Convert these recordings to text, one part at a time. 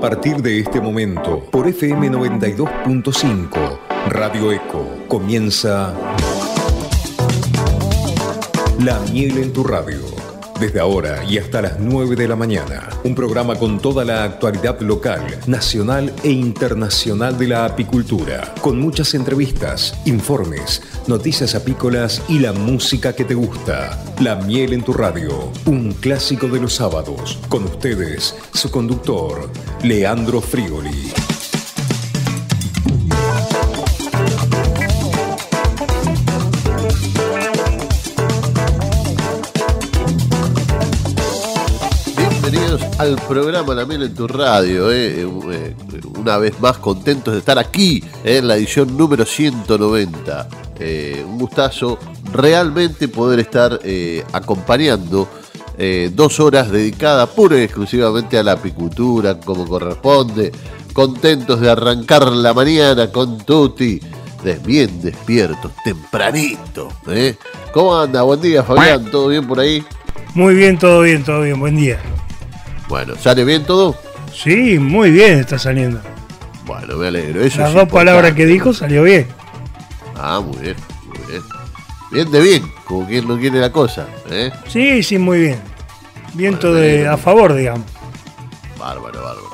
A partir de este momento, por FM 92.5, Radio Eco, comienza La miel en tu radio. Desde ahora y hasta las 9 de la mañana, un programa con toda la actualidad local, nacional e internacional de la apicultura, con muchas entrevistas, informes, noticias apícolas y la música que te gusta. La miel en tu radio, un clásico de los sábados. Con ustedes, su conductor, Leandro Frioli. Al programa La Miel en tu Radio. eh, eh, Una vez más contentos de estar aquí eh, en la edición número 190. Eh, un gustazo realmente poder estar eh, acompañando eh, dos horas dedicadas pura y exclusivamente a la apicultura como corresponde. Contentos de arrancar la mañana con Tuti. Bien despiertos, tempranito. eh. ¿Cómo anda? Buen día, Fabián. ¿Todo bien por ahí? Muy bien, todo bien, todo bien. Buen día. Bueno, ¿sale bien todo? Sí, muy bien está saliendo. Bueno, me alegro. Eso Las dos importante. palabras que dijo salió bien. Ah, muy bien, muy bien. Bien de bien, como quien no quiere la cosa. ¿eh? Sí, sí, muy bien. Viento Bueno, de a favor, digamos. Bárbaro, bárbaro.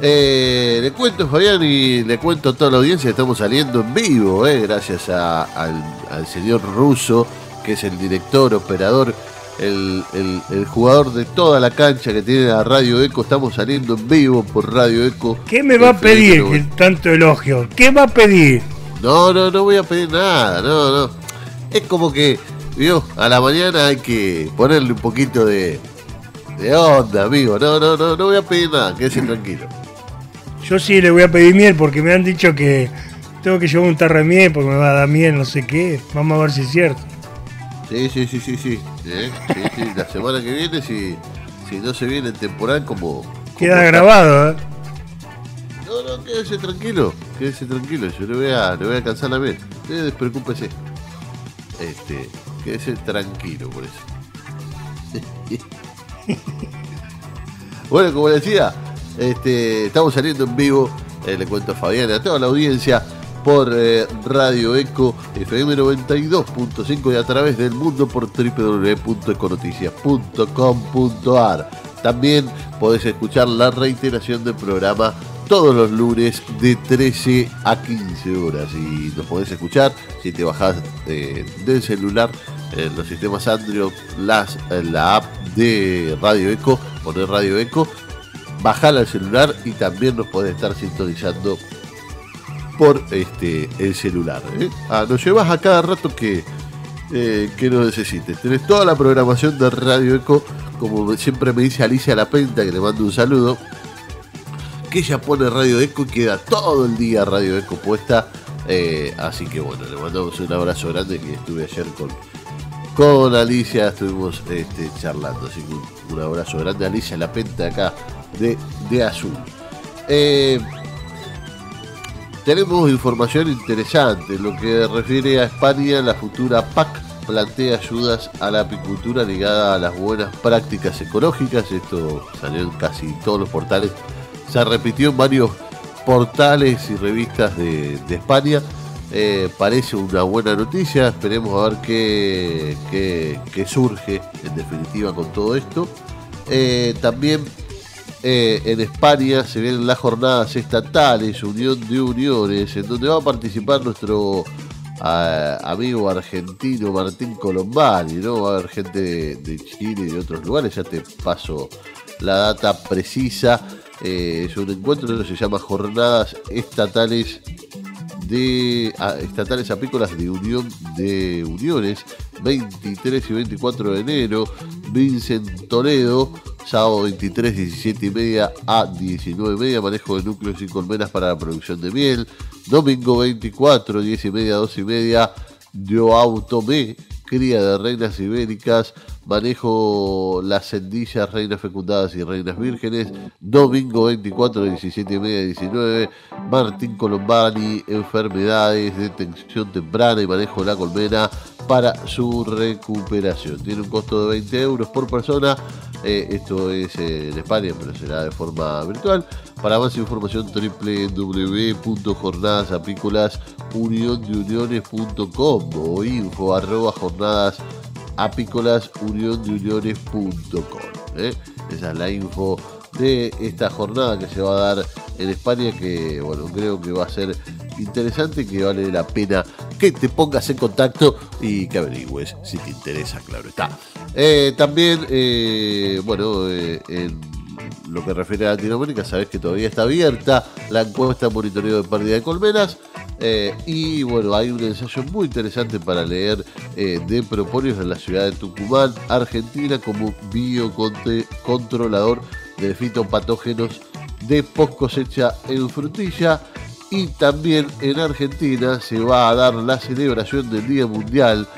Eh, le cuento, Fabián, y le cuento a toda la audiencia que estamos saliendo en vivo, ¿eh? gracias a- al, al señor Russo, que es el director, operador, el, el- el jugador de toda la cancha que tiene la Radio Eco. Estamos saliendo en vivo por Radio Eco. ¿Qué me va a pedir 90. que tanto elogio? ¿Qué va a pedir? No, no, no voy a pedir nada, no, no. Es como que, vio, a la mañana hay que ponerle un poquito de, de onda, amigo. No, no, no, no voy a pedir nada, quédese tranquilo. Yo sí le voy a pedir miel porque me han dicho que tengo que llevar un de miel porque me va a dar miel, no sé qué. Vamos a ver si es cierto. Sí, sí, sí, sí, sí. ¿eh? Sí, sí, La semana que viene, si, si no se viene en temporal, como. como Queda está- grabado, ¿eh? No, no, quédese tranquilo, quédese tranquilo. Yo le voy a, le voy a alcanzar la miel. Usted despreocúpese. Este, quédese tranquilo por eso. Bueno, como decía, este, estamos saliendo en vivo, eh, le cuento a Fabián y a toda la audiencia, por eh, Radio Eco FM 92.5 y a través del mundo por www.econoticias.com.ar. También podés escuchar la reiteración del programa todos los lunes de 13 a 15 horas y nos podés escuchar si te bajás eh, del celular en los sistemas Android las, la app de Radio Eco, poner Radio Eco, bajar al celular y también nos podés estar sintonizando por este el celular. ¿eh? Ah, nos llevas a cada rato que, eh, que lo necesites. Tenés toda la programación de Radio Eco, como siempre me dice Alicia La Penta, que le mando un saludo, que ella pone Radio Eco y queda todo el día Radio Eco puesta. eh, así que bueno, le mandamos un abrazo grande que estuve ayer con, con Alicia, estuvimos este, charlando. Así que un, abrazo grande Alicia La Penta acá de, de Azul. Eh, tenemos información interesante. Lo que refiere a España, la futura PAC plantea ayudas a la apicultura ligada a las buenas prácticas ecológicas. Esto salió en casi todos los portales. Se repitió en varios portales y revistas de, España. Eh, parece una buena noticia. Esperemos a ver qué, qué- qué surge en definitiva con todo esto. Eh, también eh, en España se vienen las jornadas estatales, Unión de Uniones, en donde va a participar nuestro ah, amigo argentino Martín Colombani, ¿no? Va a haber gente de, Chile y de otros lugares, ya te paso la data precisa. Eh, es un encuentro que se llama Jornadas Estatales de ah, estatales apícolas de Unión de Uniones 23 y 24 de enero Vincent Toledo sábado 23 17 y media a 19 y media manejo de núcleos y colmenas para la producción de miel domingo 24 10 y media 12 y media Joao Tomé cría de reinas ibéricas manejo las sendillas reinas fecundadas y reinas vírgenes. Domingo 24 17 y media 19 Martín Colombani enfermedades detección temprana y manejo de la colmena para su recuperación. Tiene un costo de 20 euros por persona. Eh, esto es en España, pero será de forma virtual. Para más información www.jornadasapicolas.uniondeuniones.com o info arroba jornadas ¿eh? Esa es la info de esta jornada que se va a dar en España que bueno creo que va a ser interesante que vale la pena que te pongas en contacto y que averigües si te interesa claro está eh, también eh, bueno eh, en lo que refiere a Latinoamérica sabes que todavía está abierta la encuesta monitoreo de pérdida de colmenas y bueno, hay un ensayo muy interesante para leer de proponios en la ciudad de Tucumán, Argentina, como biocontrolador de fitopatógenos de post cosecha en frutilla. Y también en Argentina se va a dar la celebración del Día Mundial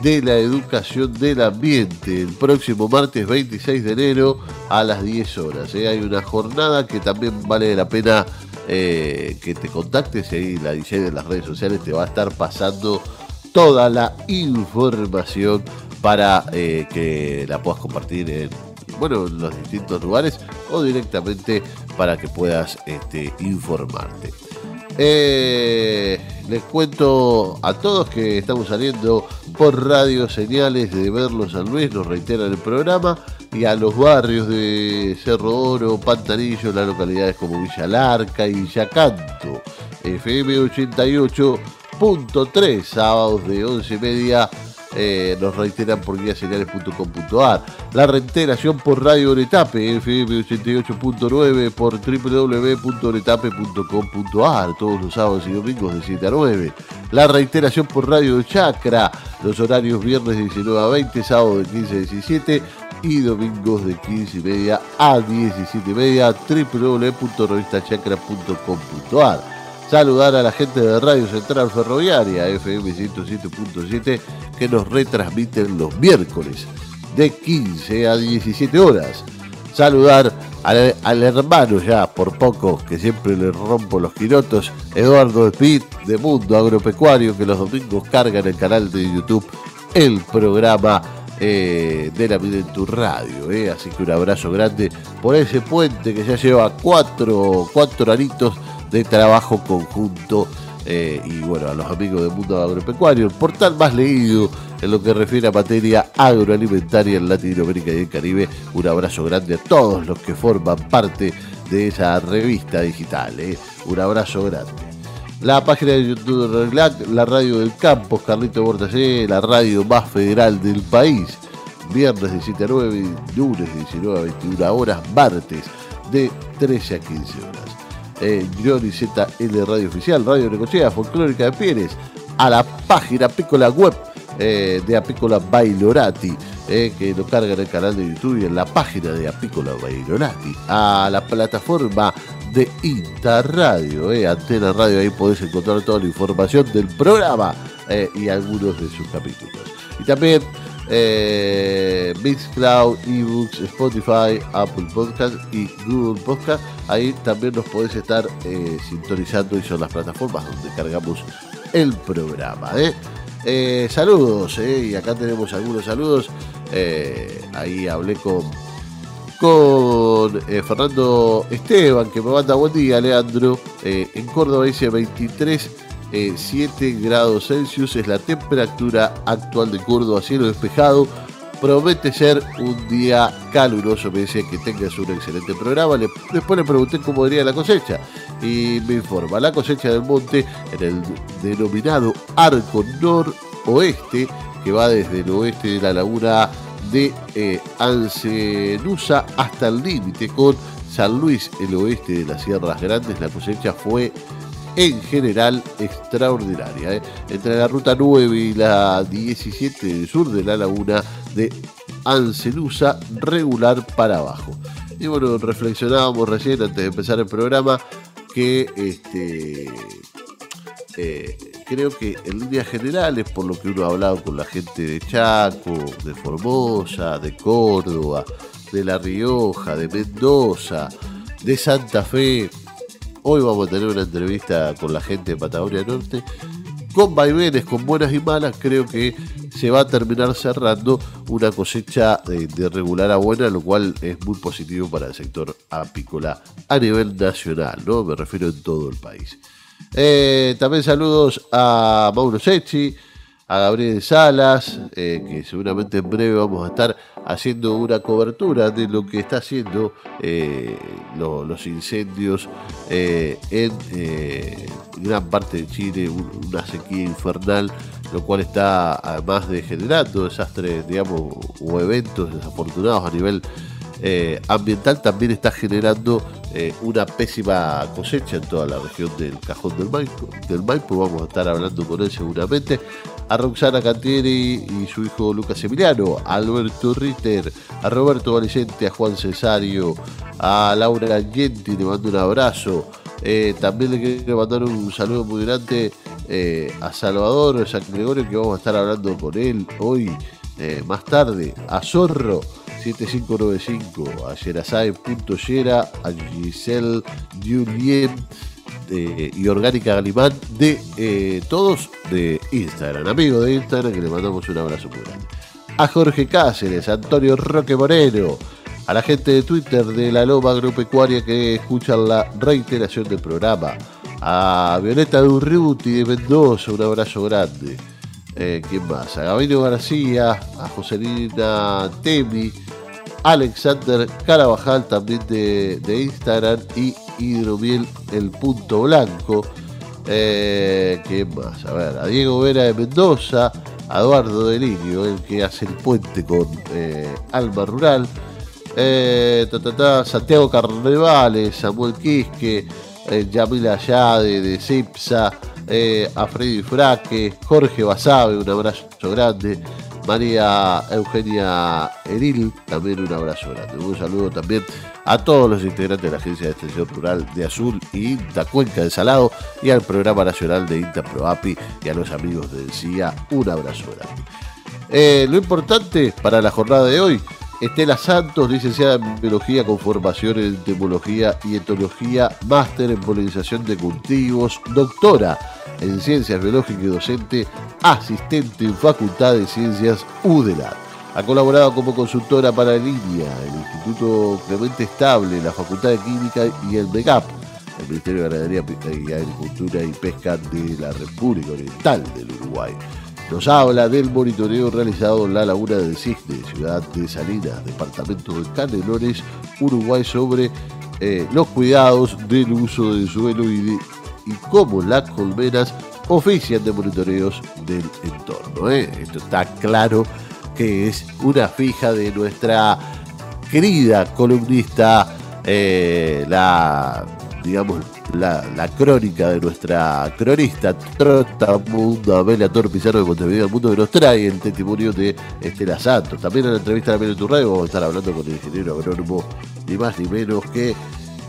de la Educación del Ambiente el próximo martes 26 de enero a las 10 horas. ¿eh? Hay una jornada que también vale la pena eh, que te contactes y ahí la DJ de las redes sociales te va a estar pasando toda la información para eh, que la puedas compartir en bueno, en los distintos lugares o directamente para que puedas este, informarte. Eh, les cuento a todos que estamos saliendo por radio señales de Verlo San Luis, nos reiteran el programa, y a los barrios de Cerro Oro, Pantanillo, las localidades como Villa Larca y Yacanto. FM 88.3, sábados de 11 y media eh, nos reiteran por guiaseñales.com.ar. La reiteración por Radio Oretape, FM 88.9, por www.oretape.com.ar, todos los sábados y domingos de 7 a 9. La reiteración por Radio Chacra, los horarios viernes de 19 a 20, sábado de 15 a 17 y domingos de 15 y media a 17 y media, www.revistachacra.com.ar saludar a la gente de Radio Central Ferroviaria, FM 107.7, que nos retransmiten los miércoles de 15 a 17 horas. Saludar al, hermano ya por poco, que siempre le rompo los quirotos, Eduardo Speed de Mundo Agropecuario, que los domingos carga en el canal de YouTube el programa eh, de la vida radio. Eh. Así que un abrazo grande por ese puente que ya lleva cuatro, cuatro anitos de trabajo conjunto. Eh, y bueno, a los amigos del mundo agropecuario, el portal más leído en lo que refiere a materia agroalimentaria en Latinoamérica y el Caribe. Un abrazo grande a todos los que forman parte de esa revista digital. Eh. Un abrazo grande. La página de YouTube de la radio del campo, Carlito Bortasé, la radio más federal del país. Viernes de 7 a 9, lunes de 19 a 21 horas, martes de 13 a 15 horas eh, ZL Radio Oficial, Radio Necochea, Folclórica de Pérez, a la página Apícola Web eh, de Apícola Bailorati, eh, que lo carga en el canal de YouTube y en la página de Apícola Bailorati, a la plataforma de Interradio, eh, Antena Radio, ahí podés encontrar toda la información del programa eh, y algunos de sus capítulos. Y también eh, Mixcloud, eBooks, Spotify, Apple Podcast y Google Podcast. Ahí también nos podés estar eh, sintonizando y son las plataformas donde cargamos el programa. ¿eh? saludos, y acá tenemos algunos saludos. ahí hablé con, con Fernando Esteban que me manda buen día, Leandro. en Córdoba dice 23 7 eh, grados Celsius es la temperatura actual de Córdoba, cielo despejado. Promete ser un día caluroso. Me decía que tengas un excelente programa. después le pregunté cómo iría la cosecha y me informa. La cosecha del monte en el denominado arco noroeste, que va desde el oeste de la laguna de eh, Ancenusa hasta el límite con San Luis, el oeste de las Sierras Grandes. La cosecha fue en general extraordinaria. ¿eh? Entre la ruta 9 y la 17 del sur de la laguna de Ancelusa, regular para abajo. Y bueno, reflexionábamos recién antes de empezar el programa que este, eh, creo que en líneas generales, por lo que uno ha hablado con la gente de Chaco, de Formosa, de Córdoba, de La Rioja, de Mendoza, de Santa Fe, Hoy vamos a tener una entrevista con la gente de Patagonia Norte. Con vaivenes, con buenas y malas, creo que se va a terminar cerrando una cosecha de, regular a buena, lo cual es muy positivo para el sector apícola a nivel nacional, ¿no? Me refiero en todo el país. Eh, también saludos a Mauro Secchi, a Gabriel Salas, eh, que seguramente en breve vamos a estar haciendo una cobertura de lo que está haciendo eh, los incendios eh, en gran parte de Chile, una sequía infernal, lo cual está además de generando desastres, digamos, o eventos desafortunados a nivel ambiental, también está generando una pésima cosecha en toda la región del Cajón del Maipo, del Maipo. Vamos a estar hablando con él seguramente a Roxana Cantieri y su hijo Lucas Emiliano, a Alberto Ritter, a Roberto Valicente, a Juan Cesario, a Laura Genti, le mando un abrazo. Eh, también le quiero mandar un saludo muy grande eh, a Salvador San Gregorio, que vamos a estar hablando con él hoy, eh, más tarde, a Zorro. 7595, a Yerasae.yera, a Giselle Julien, y Orgánica Galimán de eh, todos de Instagram, amigos de Instagram, que le mandamos un abrazo muy grande. A Jorge Cáceres, a Antonio Roque Moreno, a la gente de Twitter de la Loma Agropecuaria que escuchan la reiteración del programa, a Violeta Durruti de Mendoza, un abrazo grande. Eh, ¿Quién más? A Gabino García, a Joselina Temi, Alexander Carabajal también de, de Instagram y Hidromiel El Punto Blanco. Eh, ¿Qué más? A ver, a Diego Vera de Mendoza, a Eduardo Delirio, el que hace el puente con eh, Alma Rural. Eh, Santiago Carnevales, Samuel Quisque, eh, Yamila Yade de Cipsa, a Freddy Fraque, Jorge Basabe, un abrazo grande. María Eugenia Eril, también un abrazo grande. Un saludo también a todos los integrantes de la Agencia de Extensión Rural de Azul y INTA Cuenca de Salado y al Programa Nacional de INTA ProAPI y a los amigos del CIA, un abrazo. Eh, lo importante para la jornada de hoy, Estela Santos, licenciada en Biología con formación en Entomología y Etología, máster en Polinización de Cultivos, doctora en Ciencias Biológicas y docente asistente en Facultad de Ciencias UDELAR. Ha colaborado como consultora para línea, el Instituto Clemente Estable, la Facultad de Química y el MEGAP, el Ministerio de Ganadería y Agricultura y Pesca de la República Oriental del Uruguay. Nos habla del monitoreo realizado en la Laguna del Cisne, ciudad de Salinas, departamento de Canelones, Uruguay, sobre eh, los cuidados del uso del suelo y, cómo las colmenas ofician de monitoreos del entorno. ¿eh? Esto está claro que es una fija de nuestra querida columnista, eh, la digamos la, crónica de nuestra cronista Trotamundo Amelia Torpizarro de Montevideo, el mundo que nos trae el testimonio de Estela Santos. También en la entrevista de tu Radio vamos a estar hablando con el ingeniero agrónomo, ni más ni menos que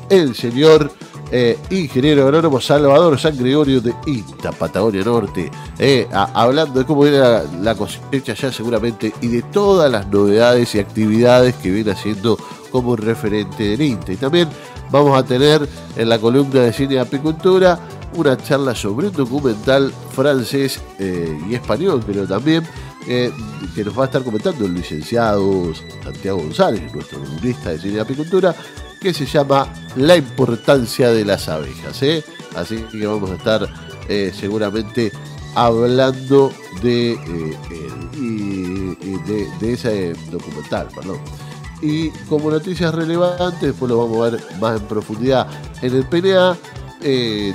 el señor eh, ingeniero agrónomo Salvador San Gregorio de Ita, Patagonia Norte, eh, hablando de cómo viene la, cosecha ya seguramente y de todas las novedades y actividades que viene haciendo como referente del INTA. Y también vamos a tener en la columna de cine y apicultura una charla sobre un documental francés eh, y español, pero también que nos va a estar comentando el licenciado Santiago González, nuestro columnista de cine y apicultura, que se llama La importancia de las abejas. ¿eh? Así que vamos a estar eh, seguramente hablando de, eh, de, ese documental. Perdón. Y como noticias relevantes, después lo vamos a ver más en profundidad en el PNA.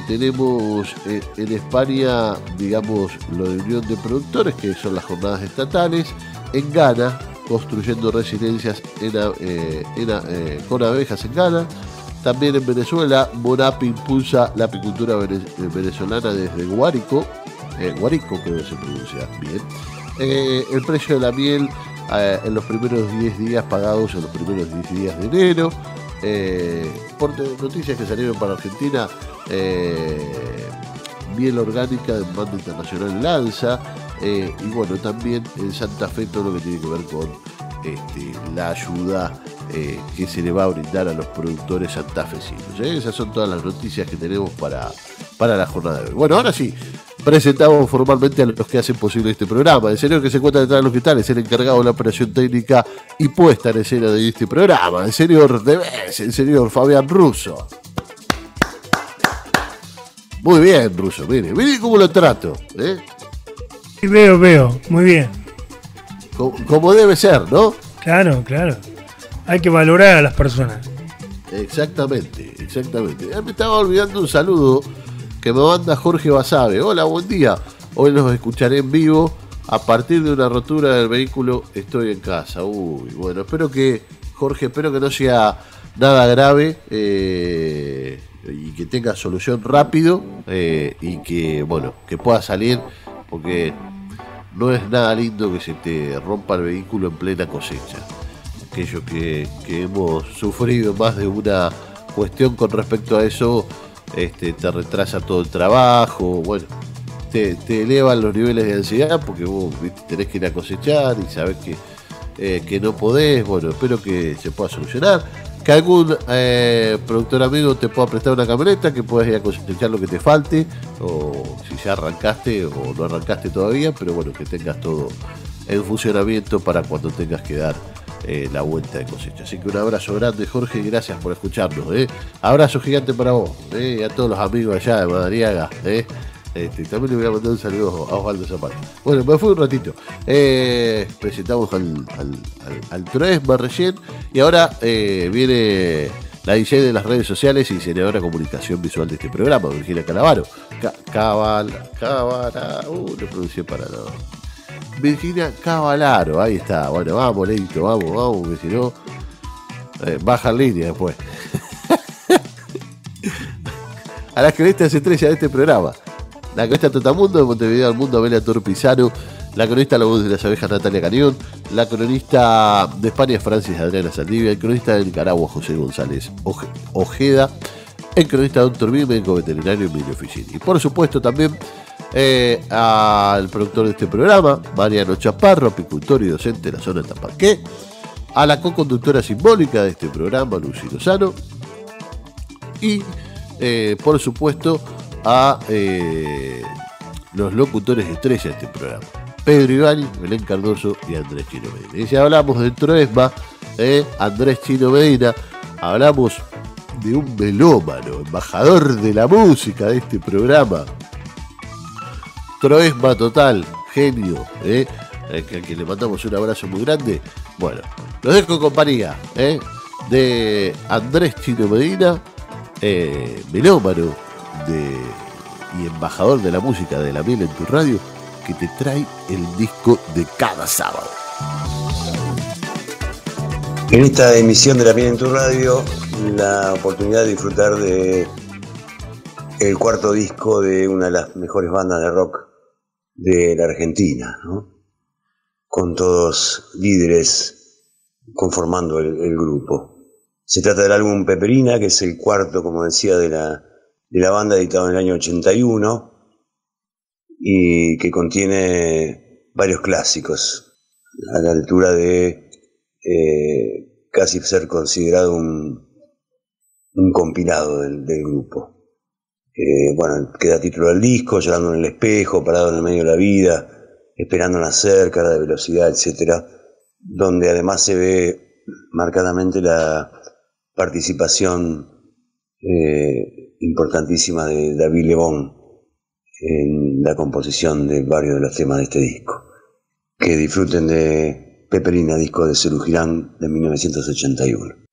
tenemos en España, digamos, lo de Unión de Productores, que son las jornadas estatales. En Ghana, construyendo residencias eh, eh, con abejas en Ghana. También en Venezuela, Monapi impulsa la apicultura venezolana desde Guárico, eh, Guarico creo que se pronuncia bien. el precio de la miel en los primeros 10 días pagados en los primeros 10 días de enero. por noticias que salieron para Argentina, miel orgánica de mando internacional lanza. Eh, y bueno, también en Santa Fe todo lo que tiene que ver con este, la ayuda eh, que se le va a brindar a los productores santafesinos. ¿eh? Esas son todas las noticias que tenemos para, para la jornada de hoy. Bueno, ahora sí, presentamos formalmente a los que hacen posible este programa. El señor que se encuentra detrás de los cristales, el encargado de la operación técnica y puesta en escena de este programa, el señor Debes, el señor Fabián Russo. Muy bien, Russo, mire, mire cómo lo trato. ¿eh? veo, veo, muy bien. Como, debe ser, ¿no? Claro, claro. Hay que valorar a las personas. Exactamente, exactamente. Me estaba olvidando un saludo que me manda Jorge Basabe. Hola, buen día. Hoy los escucharé en vivo. A partir de una rotura del vehículo estoy en casa. Uy, bueno, espero que, Jorge, espero que no sea nada grave eh, y que tenga solución rápido eh, y que, bueno, que pueda salir porque no es nada lindo que se te rompa el vehículo en plena cosecha. Aquellos que, hemos sufrido más de una cuestión con respecto a eso, este, te retrasa todo el trabajo, bueno, te, elevan los niveles de ansiedad porque vos tenés que ir a cosechar y sabes que, eh, que no podés, bueno, espero que se pueda solucionar que algún eh, productor amigo te pueda prestar una camioneta, que puedas ir a cosechar lo que te falte, o si ya arrancaste o no arrancaste todavía, pero bueno, que tengas todo en funcionamiento para cuando tengas que dar eh, la vuelta de cosecha. Así que un abrazo grande, Jorge, y gracias por escucharnos. ¿eh? Abrazo gigante para vos y a todos los amigos allá de Madariaga. Este, también le voy a mandar un saludo a Osvaldo Zapata. Bueno, me fue un ratito. Eh, presentamos al, al, al, recién. Y ahora eh, viene la DJ de las redes sociales y senadora de comunicación visual de este programa, Virginia Calavaro. Cabal, Cabala, uh, no pronuncié para nada. Virginia Cavalaro, ahí está. Bueno, vamos, Leito, vamos, vamos, que si no, eh, baja línea después. a las crestas estrellas de este programa la cronista Totamundo de Montevideo al Mundo, Amelia Torpizano, la cronista La Voz de las Abejas, Natalia Carión, la cronista de España, Francis Adriana Saldivia, el cronista de Nicaragua, José González Ojeda, el cronista Doctor Bill, médico veterinario Emilio Ficini. Y por supuesto también eh, al productor de este programa, Mariano Chaparro, apicultor y docente de la zona de a la co-conductora simbólica de este programa, Lucy Lozano, y eh, por supuesto a eh, los locutores estrella de este programa. Pedro Ivani, Belén Cardoso y Andrés Chino Medina. Y si hablamos de Troesma, eh, Andrés Chino Medina, hablamos de un melómano, embajador de la música de este programa. Troesma total, genio, eh, a quien le mandamos un abrazo muy grande. Bueno, los dejo en compañía eh, de Andrés Chino Medina, eh, melómano, y embajador de la música de la miel en tu radio, que te trae el disco de cada sábado. En esta emisión de La Miel en tu radio, la oportunidad de disfrutar de el cuarto disco de una de las mejores bandas de rock de la Argentina, con todos líderes conformando el grupo. Se trata del álbum Peperina, que es el cuarto, como decía, de la de la banda editado en el año 81 y que contiene varios clásicos a la altura de eh, casi ser considerado un, un compilado del, grupo. Eh, bueno, queda título del disco, llorando en el espejo, parado en el medio de la vida, esperando nacer, cara de velocidad, etcétera, donde además se ve marcadamente la participación eh, importantísima de David Lebón en la composición de varios de los temas de este disco. Que disfruten de Peperina, disco de Cerú de 1981.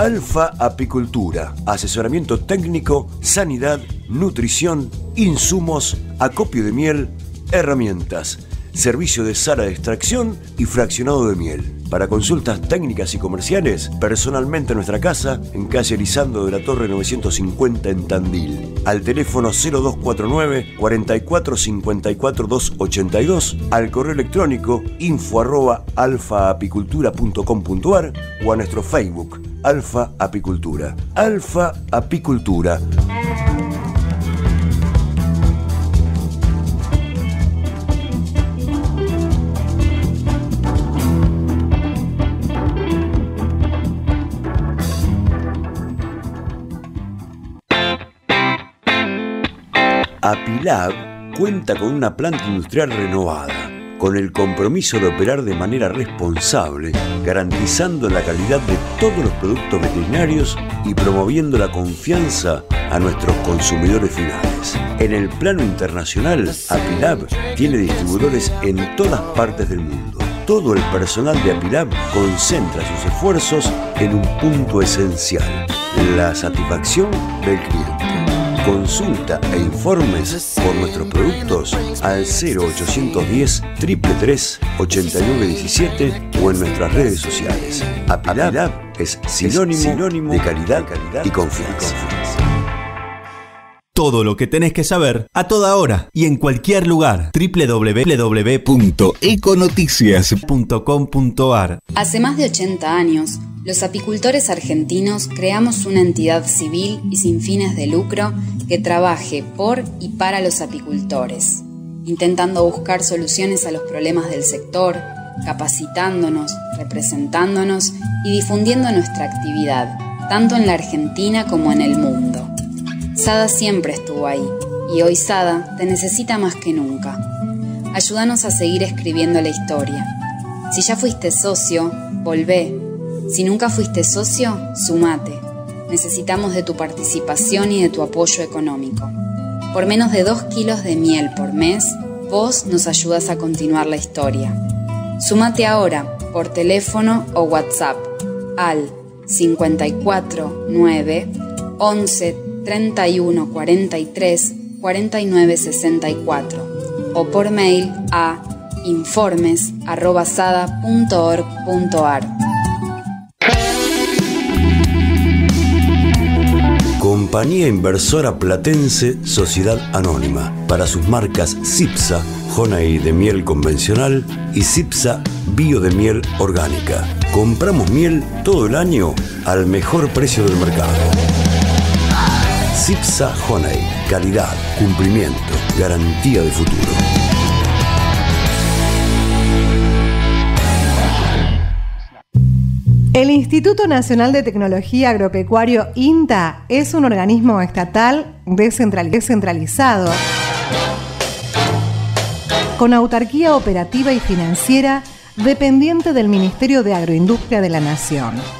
Alfa Apicultura, asesoramiento técnico, sanidad, nutrición, insumos, acopio de miel, herramientas, servicio de sala de extracción y fraccionado de miel. Para consultas técnicas y comerciales, personalmente en nuestra casa, en calle Elizando de la Torre 950 en Tandil. Al teléfono 0249 44 54 282, al correo electrónico info arroba alfaapicultura.com.ar o a nuestro Facebook, Alfa Apicultura. Alfa Apicultura. Apilab cuenta con una planta industrial renovada, con el compromiso de operar de manera responsable, garantizando la calidad de todos los productos veterinarios y promoviendo la confianza a nuestros consumidores finales. En el plano internacional, Apilab tiene distribuidores en todas partes del mundo. Todo el personal de Apilab concentra sus esfuerzos en un punto esencial, la satisfacción del cliente. Consulta e informes por nuestros productos al 0810 333 8917 o en nuestras redes sociales. Apilab es sinónimo, de calidad, y confianza. Todo lo que tenés que saber a toda hora y en cualquier lugar. www.econoticias.com.ar Hace más de 80 años, los apicultores argentinos creamos una entidad civil y sin fines de lucro que trabaje por y para los apicultores, intentando buscar soluciones a los problemas del sector, capacitándonos, representándonos y difundiendo nuestra actividad, tanto en la Argentina como en el mundo. Sada siempre estuvo ahí y hoy Sada te necesita más que nunca. Ayúdanos a seguir escribiendo la historia. Si ya fuiste socio, volvé si nunca fuiste socio, sumate. Necesitamos de tu participación y de tu apoyo económico. Por menos de 2 kilos de miel por mes, vos nos ayudas a continuar la historia. Sumate ahora por teléfono o WhatsApp al 54 9 11 31 43 49 64 o por mail a informes.sada.org.ar. Compañía Inversora Platense Sociedad Anónima para sus marcas CIPSA, Honey de miel convencional y CIPSA Bio de miel orgánica. Compramos miel todo el año al mejor precio del mercado. CIPSA Honey, calidad, cumplimiento, garantía de futuro. El Instituto Nacional de Tecnología Agropecuario INTA es un organismo estatal descentralizado con autarquía operativa y financiera dependiente del Ministerio de Agroindustria de la Nación.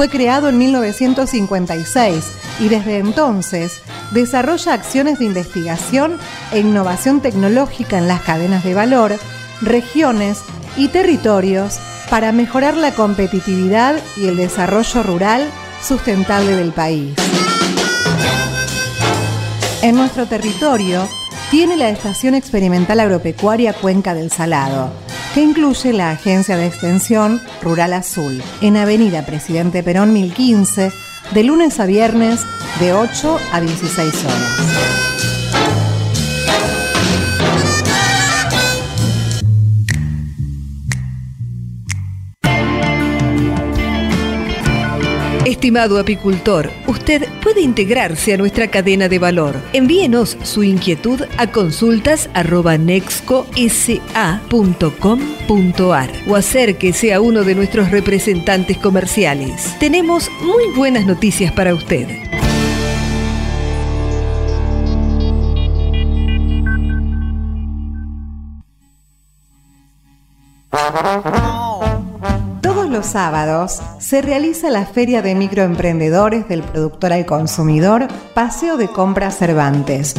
Fue creado en 1956 y desde entonces desarrolla acciones de investigación e innovación tecnológica en las cadenas de valor, regiones y territorios para mejorar la competitividad y el desarrollo rural sustentable del país. En nuestro territorio tiene la Estación Experimental Agropecuaria Cuenca del Salado, que incluye la Agencia de Extensión Rural Azul, en Avenida Presidente Perón 1015, de lunes a viernes de 8 a 16 horas. Estimado apicultor, usted puede integrarse a nuestra cadena de valor. Envíenos su inquietud a consultas.nexcosa.com.ar o acérquese a uno de nuestros representantes comerciales. Tenemos muy buenas noticias para usted. Sábados se realiza la Feria de Microemprendedores del Productor al Consumidor, Paseo de Compras Cervantes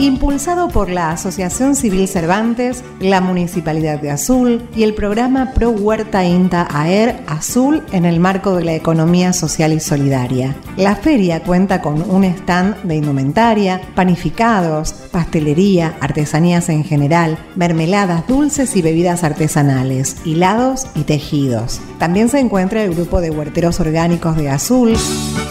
impulsado por la Asociación Civil Cervantes, la Municipalidad de Azul y el programa Pro Huerta INTA AER Azul en el marco de la economía social y solidaria. La feria cuenta con un stand de indumentaria, panificados, pastelería, artesanías en general, mermeladas dulces y bebidas artesanales, hilados y tejidos. También se encuentra el grupo de huerteros orgánicos de Azul.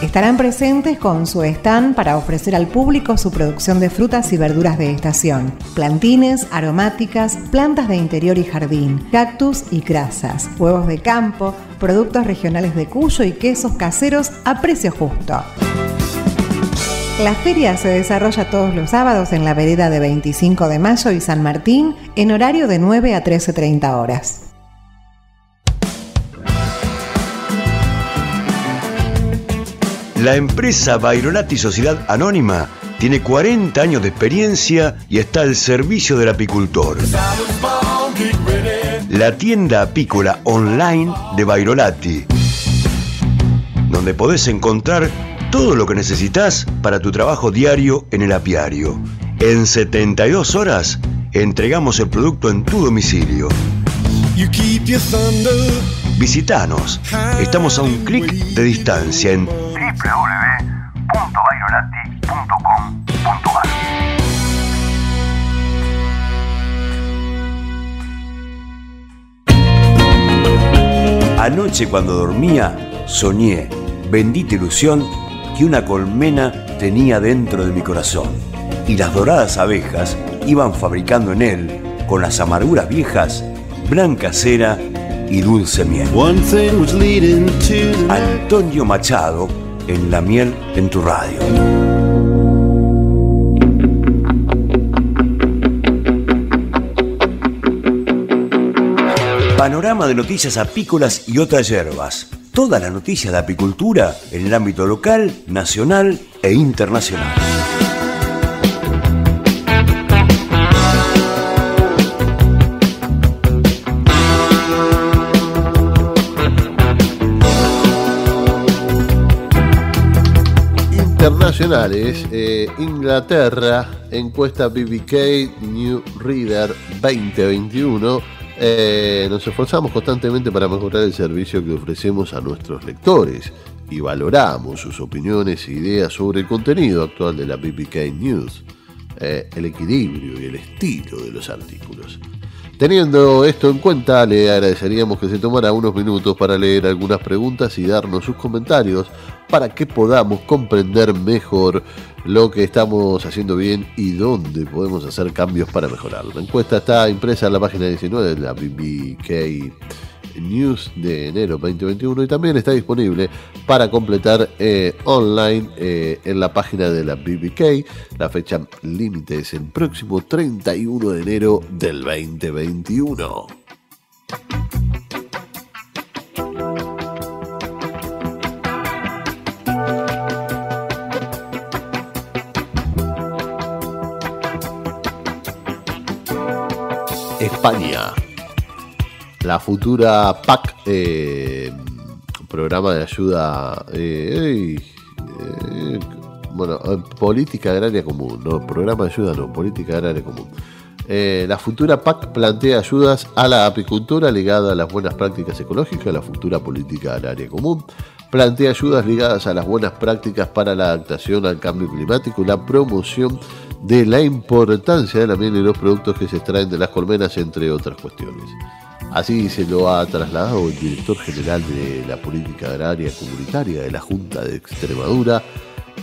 Estarán presentes con su stand para ofrecer al público su producción de frutas y verduras de estación, plantines, aromáticas, plantas de interior y jardín, cactus y grasas, huevos de campo, productos regionales de Cuyo y quesos caseros a precio justo. La feria se desarrolla todos los sábados en la vereda de 25 de mayo y San Martín en horario de 9 a 13.30 horas. La empresa Baironati Sociedad Anónima Tiene 40 años de experiencia y está al servicio del apicultor. La tienda apícola online de Bairolati, donde podés encontrar todo lo que necesitas para tu trabajo diario en el apiario. En 72 horas entregamos el producto en tu domicilio. Visítanos. Estamos a un clic de distancia en www.bairolati.com.ar. Anoche cuando dormía, soñé, bendita ilusión, que una colmena tenía dentro de mi corazón y las doradas abejas iban fabricando en él, con las amarguras viejas, blanca cera y dulce miel. Antonio Machado en La Miel en tu radio. Panorama de noticias apícolas y otras hierbas. Toda la noticia de apicultura en el ámbito local, nacional e internacional. internacionales, eh, Inglaterra, encuesta BBK New Reader 2021. Eh, nos esforzamos constantemente para mejorar el servicio que ofrecemos a nuestros lectores y valoramos sus opiniones e ideas sobre el contenido actual de la BBK News, eh, el equilibrio y el estilo de los artículos. Teniendo esto en cuenta, le agradeceríamos que se tomara unos minutos para leer algunas preguntas y darnos sus comentarios para que podamos comprender mejor lo que estamos haciendo bien y dónde podemos hacer cambios para mejorarlo. La encuesta está impresa en la página 19 de la BBK News de enero 2021 y también está disponible para completar eh, online eh, en la página de la BBK. La fecha límite es el próximo 31 de enero del 2021. España la futura PAC, eh, programa de ayuda, eh, eh, bueno, política agraria común, no, programa de ayuda no, política agraria común. la futura PAC plantea ayudas a la apicultura ligada a las buenas prácticas ecológicas, la futura política agraria común plantea ayudas ligadas a las buenas prácticas para la adaptación al cambio climático y la promoción de la importancia de la miel y los productos que se extraen de las colmenas, entre otras cuestiones. Así se lo ha trasladado el director general de la política agraria comunitaria de la Junta de Extremadura,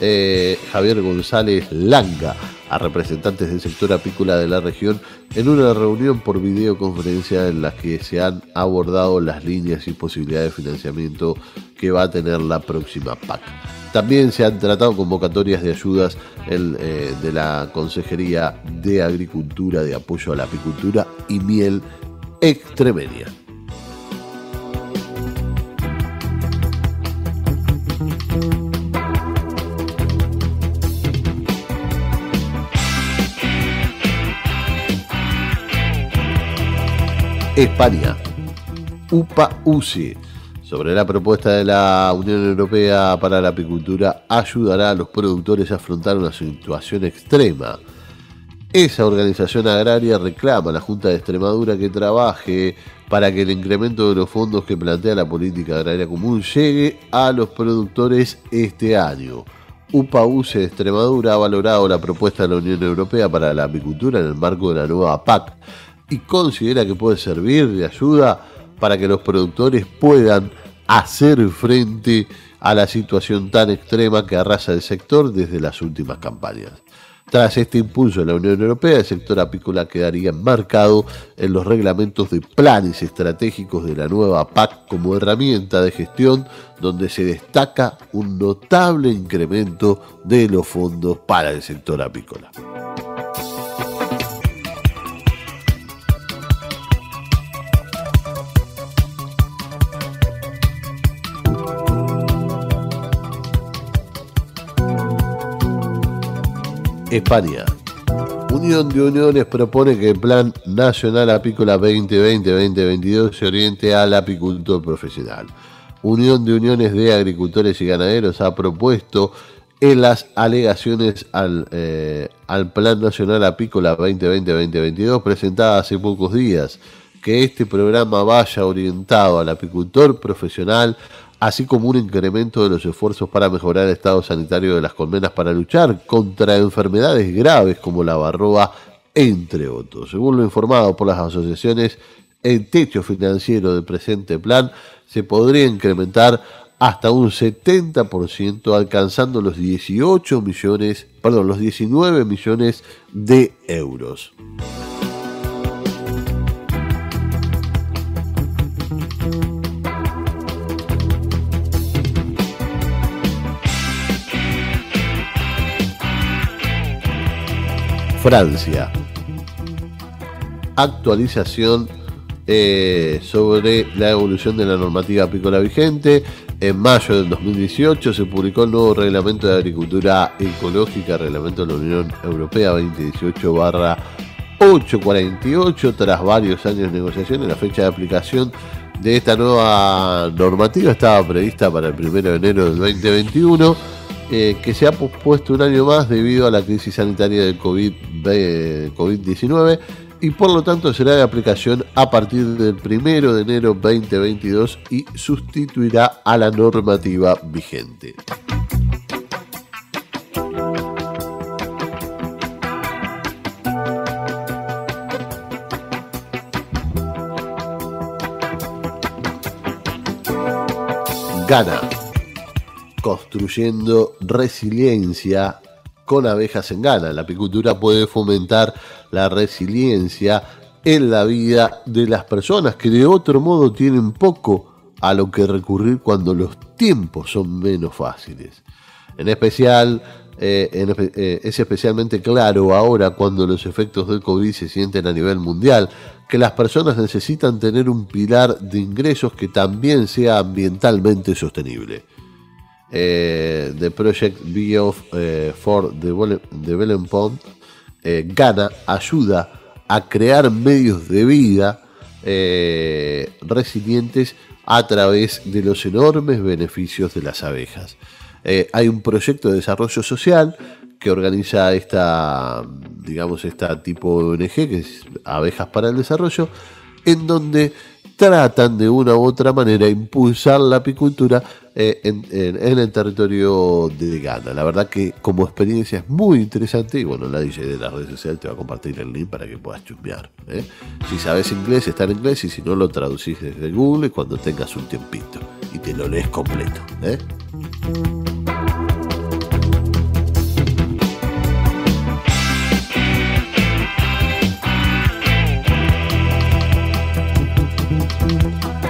eh, Javier González Langa, a representantes del sector apícola de la región en una reunión por videoconferencia en la que se han abordado las líneas y posibilidades de financiamiento que va a tener la próxima PAC. También se han tratado convocatorias de ayudas eh, de la Consejería de Agricultura, de Apoyo a la Apicultura y Miel Extremedia. España. UPA-UCI. Sobre la propuesta de la Unión Europea para la apicultura, ayudará a los productores a afrontar una situación extrema esa organización agraria reclama a la Junta de Extremadura que trabaje para que el incremento de los fondos que plantea la política agraria común llegue a los productores este año. UPAUCE de Extremadura ha valorado la propuesta de la Unión Europea para la apicultura en el marco de la nueva PAC y considera que puede servir de ayuda para que los productores puedan hacer frente a la situación tan extrema que arrasa el sector desde las últimas campañas. Tras este impulso de la Unión Europea, el sector apícola quedaría marcado en los reglamentos de planes estratégicos de la nueva PAC como herramienta de gestión, donde se destaca un notable incremento de los fondos para el sector apícola. España. Unión de Uniones propone que el Plan Nacional Apícola 2020-2022 se oriente al apicultor profesional. Unión de Uniones de Agricultores y Ganaderos ha propuesto en las alegaciones al, eh, al Plan Nacional Apícola 2020-2022 presentada hace pocos días que este programa vaya orientado al apicultor profesional, así como un incremento de los esfuerzos para mejorar el estado sanitario de las colmenas para luchar contra enfermedades graves como la barroa, entre otros. Según lo informado por las asociaciones, el techo financiero del presente plan se podría incrementar hasta un 70%, alcanzando los 18 millones, perdón, los 19 millones de euros. Francia. Actualización eh, sobre la evolución de la normativa apícola vigente. En mayo del 2018 se publicó el nuevo reglamento de agricultura ecológica, reglamento de la Unión Europea 2018-848. Tras varios años de negociaciones, la fecha de aplicación de esta nueva normativa estaba prevista para el 1 de enero del 2021 eh, que se ha pospuesto un año más debido a la crisis sanitaria del COVID-19 y por lo tanto será de aplicación a partir del 1 de enero 2022 y sustituirá a la normativa vigente. Gana construyendo resiliencia con abejas en gana. La apicultura puede fomentar la resiliencia en la vida de las personas que de otro modo tienen poco a lo que recurrir cuando los tiempos son menos fáciles. En especial, eh, eh, es especialmente claro ahora cuando los efectos del COVID se sienten a nivel mundial, que las personas necesitan tener un pilar de ingresos que también sea ambientalmente sostenible eh, the Project Biof eh, for Development eh, gana, ayuda a crear medios de vida eh, resilientes a través de los enormes beneficios de las abejas. hay un proyecto de desarrollo social que organiza esta, digamos, esta tipo de ONG, que es Abejas para el Desarrollo, en donde tratan de una u otra manera impulsar la apicultura eh, en, el territorio de Ghana. La verdad que como experiencia es muy interesante y bueno, la DJ de las redes sociales te va a compartir el link para que puedas chumbear. ¿eh? Si sabes inglés, está en inglés y si no lo traducís desde Google cuando tengas un tiempito y te lo lees completo. ¿eh?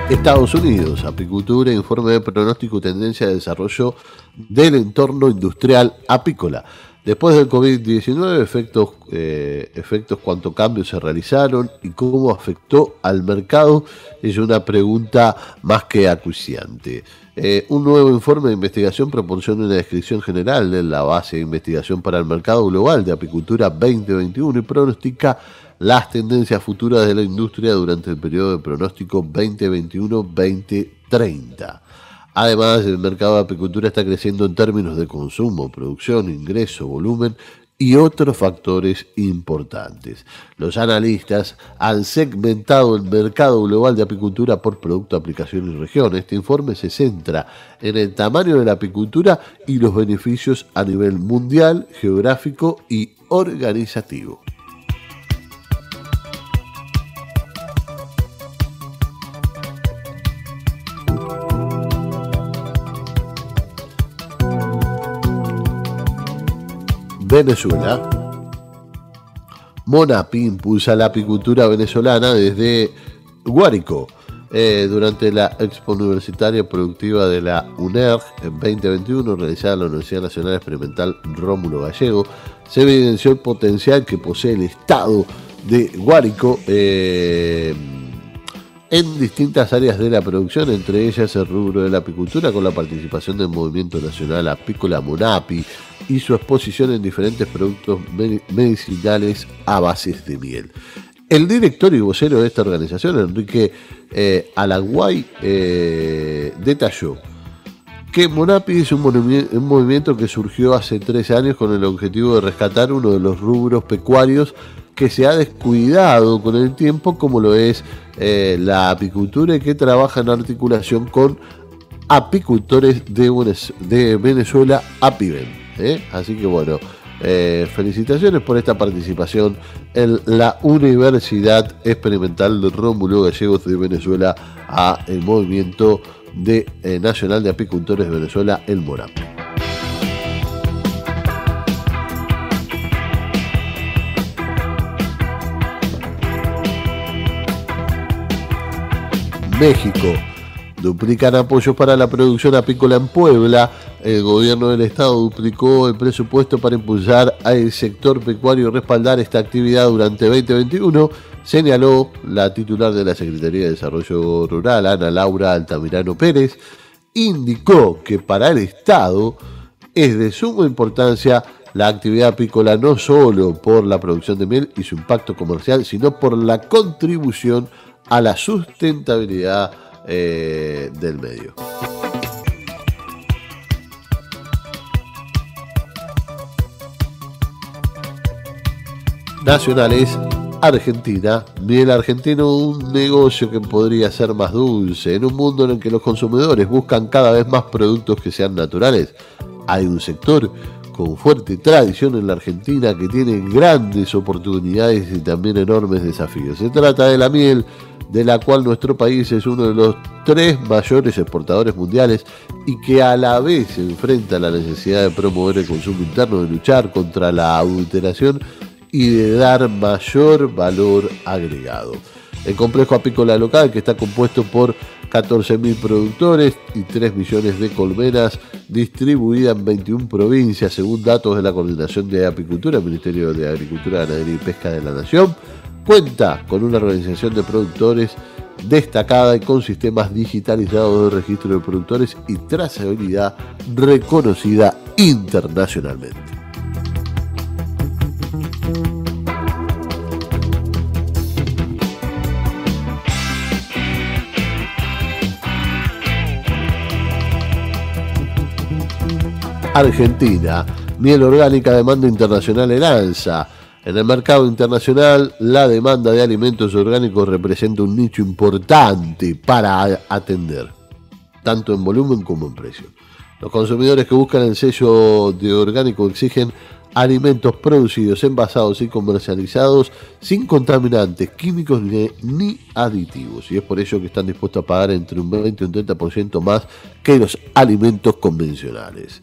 Estados Unidos, apicultura, informe de pronóstico y tendencia de desarrollo del entorno industrial apícola. Después del COVID-19, efectos, eh, efectos, cuánto cambios se realizaron y cómo afectó al mercado es una pregunta más que acuciante. Eh, un nuevo informe de investigación proporciona una descripción general de la base de investigación para el mercado global de apicultura 2021 y pronostica las tendencias futuras de la industria durante el periodo de pronóstico 2021-2030. Además, el mercado de apicultura está creciendo en términos de consumo, producción, ingreso, volumen y otros factores importantes. Los analistas han segmentado el mercado global de apicultura por producto, aplicación y región. Este informe se centra en el tamaño de la apicultura y los beneficios a nivel mundial, geográfico y organizativo. Venezuela. Monapi impulsa la apicultura venezolana desde Guárico. Eh, durante la Expo Universitaria Productiva de la UNER en 2021, realizada en la Universidad Nacional Experimental Rómulo Gallego, se evidenció el potencial que posee el Estado de Guárico eh, en distintas áreas de la producción, entre ellas el rubro de la apicultura, con la participación del Movimiento Nacional Apícola Monapi, y su exposición en diferentes productos medicinales a bases de miel. El director y vocero de esta organización, Enrique eh, Alaguay, eh, detalló que Monapi es un, movimiento que surgió hace tres años con el objetivo de rescatar uno de los rubros pecuarios que se ha descuidado con el tiempo, como lo es eh, la apicultura y que trabaja en articulación con apicultores de, Venezuela, APIVEN. ¿Eh? Así que bueno, eh, felicitaciones por esta participación en la Universidad Experimental de Rómulo Gallegos de Venezuela a el movimiento de, eh, nacional de apicultores de Venezuela, el MORAP. México duplican apoyos para la producción apícola en Puebla. El gobierno del estado duplicó el presupuesto para impulsar al sector pecuario y respaldar esta actividad durante 2021, señaló la titular de la Secretaría de Desarrollo Rural, Ana Laura Altamirano Pérez. Indicó que para el estado es de suma importancia la actividad apícola no solo por la producción de miel y su impacto comercial, sino por la contribución a la sustentabilidad eh, del medio. Nacionales Argentina, miel argentino, un negocio que podría ser más dulce, en un mundo en el que los consumidores buscan cada vez más productos que sean naturales. Hay un sector con fuerte tradición en la Argentina que tiene grandes oportunidades y también enormes desafíos. Se trata de la miel, de la cual nuestro país es uno de los tres mayores exportadores mundiales y que a la vez enfrenta la necesidad de promover el consumo interno, de luchar contra la adulteración y de dar mayor valor agregado. El complejo apícola local, que está compuesto por 14.000 productores y 3 millones de colmenas distribuidas en 21 provincias, según datos de la Coordinación de Apicultura, Ministerio de Agricultura, Ganadería y Pesca de la Nación, Cuenta con una organización de productores destacada y con sistemas digitalizados de registro de productores y trazabilidad reconocida internacionalmente. Argentina, miel orgánica demanda internacional en alza. En el mercado internacional, la demanda de alimentos orgánicos representa un nicho importante para atender, tanto en volumen como en precio. Los consumidores que buscan el sello de orgánico exigen alimentos producidos, envasados y comercializados sin contaminantes químicos ni, aditivos. Y es por ello que están dispuestos a pagar entre un 20 y un 30% más que los alimentos convencionales.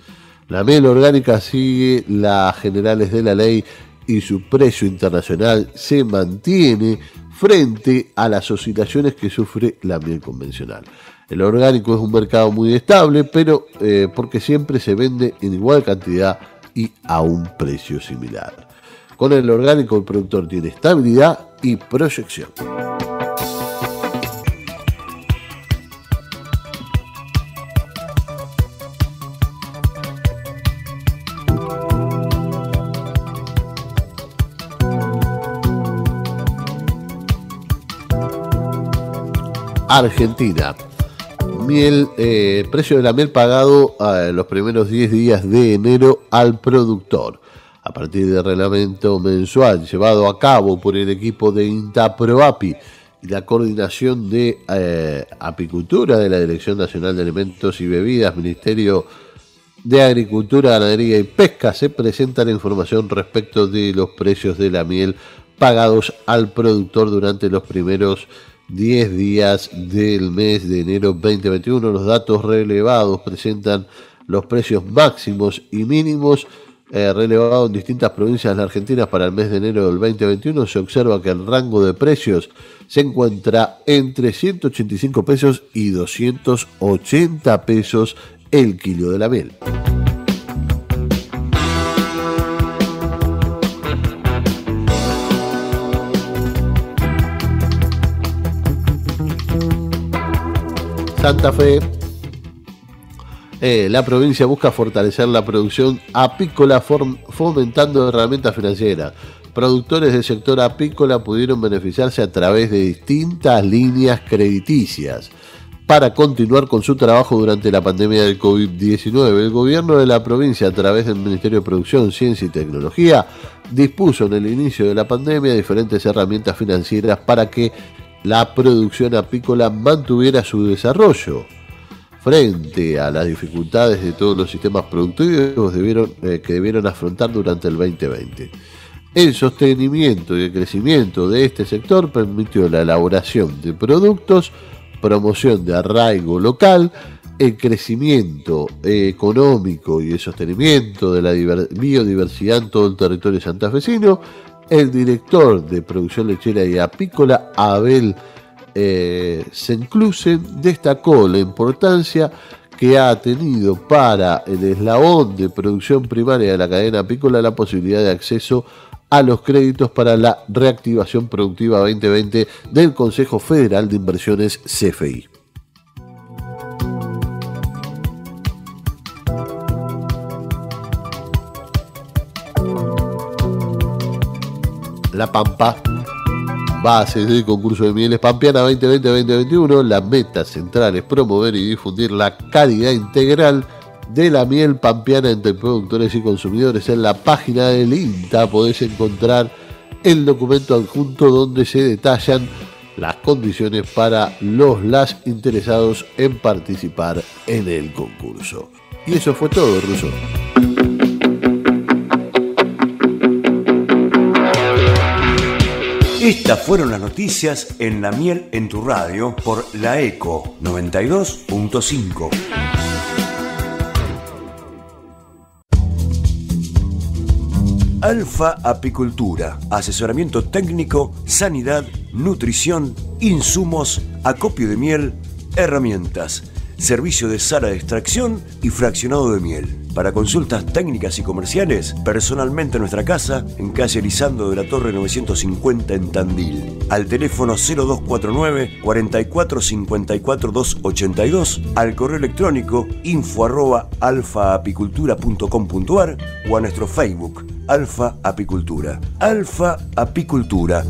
La miel orgánica sigue las generales de la ley y su precio internacional se mantiene frente a las oscilaciones que sufre la miel convencional. El orgánico es un mercado muy estable, pero eh, porque siempre se vende en igual cantidad y a un precio similar. Con el orgánico el productor tiene estabilidad y proyección. Argentina. Miel, eh, precio de la miel pagado a los primeros 10 días de enero al productor. A partir del reglamento mensual llevado a cabo por el equipo de INTAPROAPI y la coordinación de eh, apicultura de la Dirección Nacional de Alimentos y Bebidas, Ministerio de Agricultura, Ganadería y Pesca, se presenta la información respecto de los precios de la miel pagados al productor durante los primeros 10 días del mes de enero 2021. Los datos relevados presentan los precios máximos y mínimos eh, relevados en distintas provincias de la Argentina para el mes de enero del 2021. Se observa que el rango de precios se encuentra entre 185 pesos y 280 pesos el kilo de la miel. Santa Fe. Eh, la provincia busca fortalecer la producción apícola fomentando herramientas financieras. Productores del sector apícola pudieron beneficiarse a través de distintas líneas crediticias para continuar con su trabajo durante la pandemia del COVID-19. El gobierno de la provincia, a través del Ministerio de Producción, Ciencia y Tecnología, dispuso en el inicio de la pandemia diferentes herramientas financieras para que la producción apícola mantuviera su desarrollo. Frente a las dificultades de todos los sistemas productivos eh, que debieron afrontar durante el 2020. El sostenimiento y el crecimiento de este sector permitió la elaboración de productos promoción de arraigo local, el crecimiento económico y el sostenimiento de la biodiversidad en todo el territorio santafesino. El director de producción lechera y apícola, Abel eh, Senclusen, destacó la importancia que ha tenido para el eslabón de producción primaria de la cadena apícola la posibilidad de acceso a los créditos para la reactivación productiva 2020 del Consejo Federal de Inversiones CFI. La Pampa base del concurso de mieles Pampiana 2020-2021. La meta central es promover y difundir la calidad integral de la miel pampeana entre productores y consumidores. En la página del INTA podés encontrar el documento adjunto donde se detallan las condiciones para los las interesados en participar en el concurso. Y eso fue todo, Ruso. Estas fueron las noticias en La Miel en tu radio por la ECO 92.5. Alfa Apicultura, asesoramiento técnico, sanidad, nutrición, insumos, acopio de miel, herramientas, servicio de sala de extracción y fraccionado de miel. Para consultas técnicas y comerciales, personalmente en nuestra casa, en calle Elizando de la Torre 950 en Tandil. Al teléfono 0249 44 282, al correo electrónico info arroba alfaapicultura.com.ar o a nuestro Facebook Alfa Apicultura. Alfa Apicultura.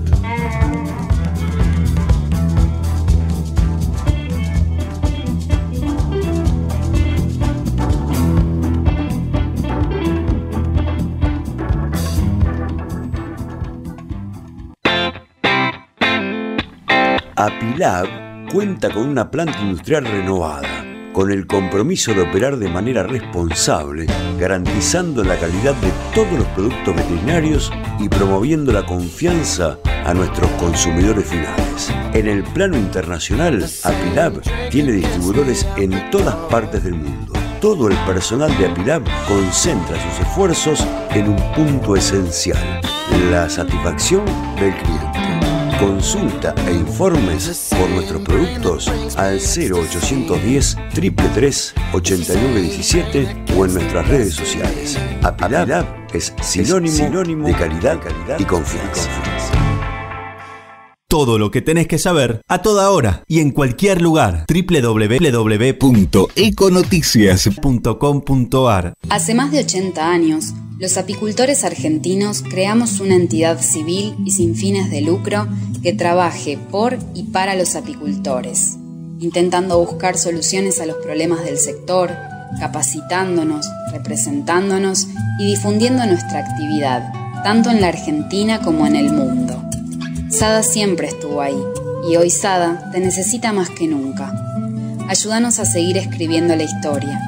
Apilab cuenta con una planta industrial renovada, con el compromiso de operar de manera responsable, garantizando la calidad de todos los productos veterinarios y promoviendo la confianza a nuestros consumidores finales. En el plano internacional, Apilab tiene distribuidores en todas partes del mundo. Todo el personal de Apilab concentra sus esfuerzos en un punto esencial, la satisfacción del cliente. Consulta e informes por nuestros productos al 0810 333 8917 o en nuestras redes sociales. Apilab es sinónimo, de calidad, y confianza. Todo lo que tenés que saber a toda hora y en cualquier lugar. www.econoticias.com.ar Hace más de 80 años, los apicultores argentinos creamos una entidad civil y sin fines de lucro que trabaje por y para los apicultores, intentando buscar soluciones a los problemas del sector, capacitándonos, representándonos y difundiendo nuestra actividad, tanto en la Argentina como en el mundo. Sada siempre estuvo ahí y hoy Sada te necesita más que nunca. Ayúdanos a seguir escribiendo la historia.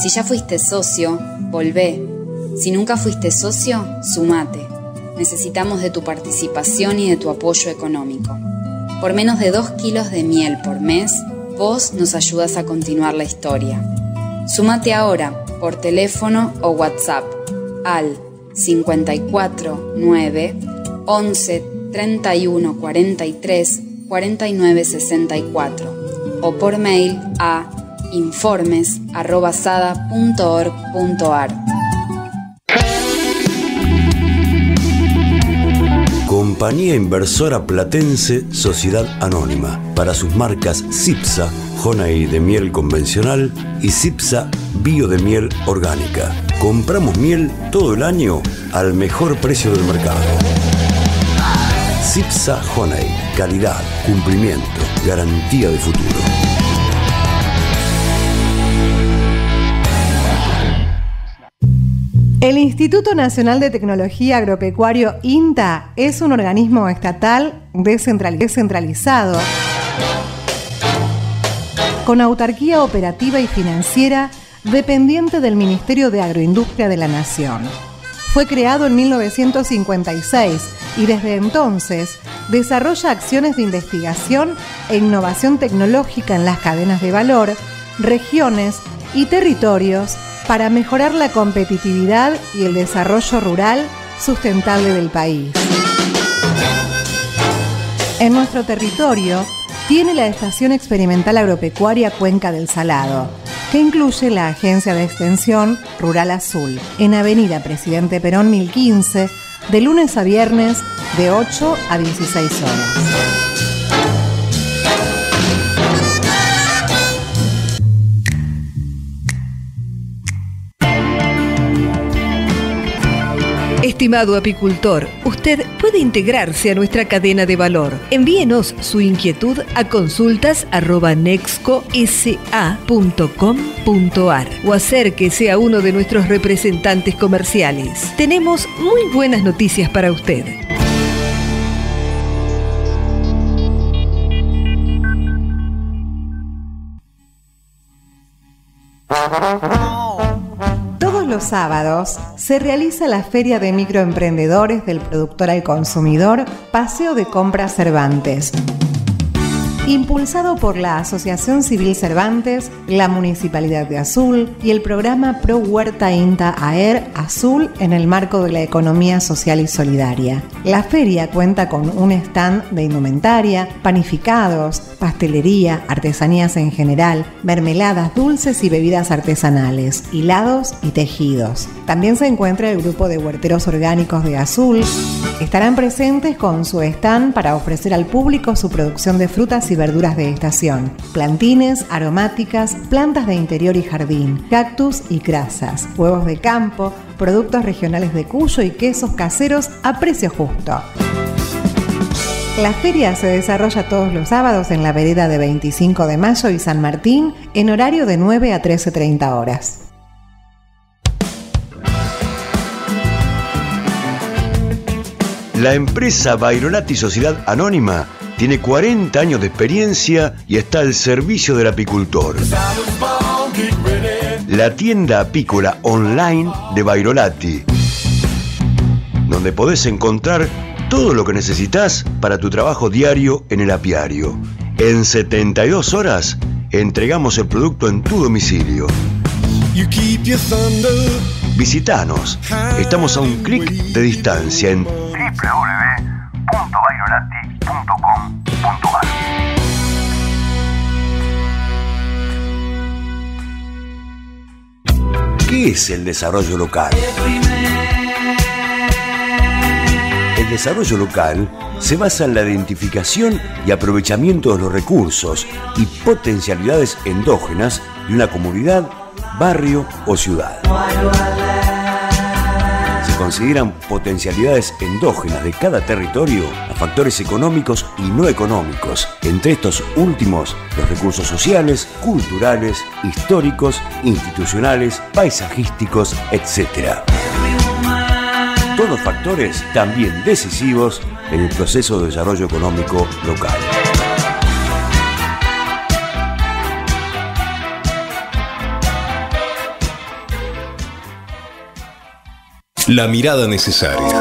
Si ya fuiste socio, volvé si nunca fuiste socio, sumate. Necesitamos de tu participación y de tu apoyo económico. Por menos de 2 kilos de miel por mes, vos nos ayudas a continuar la historia. Sumate ahora por teléfono o WhatsApp al 54 9 11 31 43 49 64 o por mail a informes.sada.org.ar. Compañía Inversora Platense Sociedad Anónima, para sus marcas CIPSA, Jonay de miel convencional y CIPSA Bio de miel orgánica. Compramos miel todo el año al mejor precio del mercado. CIPSA Honey, calidad, cumplimiento, garantía de futuro. El Instituto Nacional de Tecnología Agropecuario INTA es un organismo estatal descentralizado con autarquía operativa y financiera dependiente del Ministerio de Agroindustria de la Nación. Fue creado en 1956 y desde entonces desarrolla acciones de investigación e innovación tecnológica en las cadenas de valor, regiones y territorios para mejorar la competitividad y el desarrollo rural sustentable del país. En nuestro territorio tiene la Estación Experimental Agropecuaria Cuenca del Salado, que incluye la Agencia de Extensión Rural Azul, en Avenida Presidente Perón 1015, de lunes a viernes de 8 a 16 horas. Estimado apicultor, usted puede integrarse a nuestra cadena de valor. Envíenos su inquietud a consultas.nexcosa.com.ar o acérquese a uno de nuestros representantes comerciales. Tenemos muy buenas noticias para usted. Los sábados se realiza la Feria de Microemprendedores del Productor al Consumidor, Paseo de Compras Cervantes. Impulsado por la Asociación Civil Cervantes, la Municipalidad de Azul y el programa Pro Huerta INTA AER Azul en el marco de la economía social y solidaria. La feria cuenta con un stand de indumentaria, panificados, pastelería, artesanías en general, mermeladas dulces y bebidas artesanales, hilados y tejidos. También se encuentra el grupo de huerteros orgánicos de Azul. Estarán presentes con su stand para ofrecer al público su producción de frutas y verduras de estación, plantines, aromáticas, plantas de interior y jardín, cactus y crasas, huevos de campo, productos regionales de Cuyo y quesos caseros a precio justo. La feria se desarrolla todos los sábados en la vereda de 25 de mayo y San Martín en horario de 9 a 13.30 horas. La empresa Bairolati Sociedad Anónima tiene 40 años de experiencia y está al servicio del apicultor. La tienda apícola online de Bairolati, donde podés encontrar todo lo que necesitas para tu trabajo diario en el apiario. En 72 horas entregamos el producto en tu domicilio. Visítanos. Estamos a un clic de distancia en www.bairolati.com.ar ¿Qué es el desarrollo local? El desarrollo local se basa en la identificación y aprovechamiento de los recursos y potencialidades endógenas de una comunidad, barrio o ciudad. Consideran potencialidades endógenas de cada territorio a factores económicos y no económicos, entre estos últimos los recursos sociales, culturales, históricos, institucionales, paisajísticos, etc. Todos factores también decisivos en el proceso de desarrollo económico local. La mirada necesaria.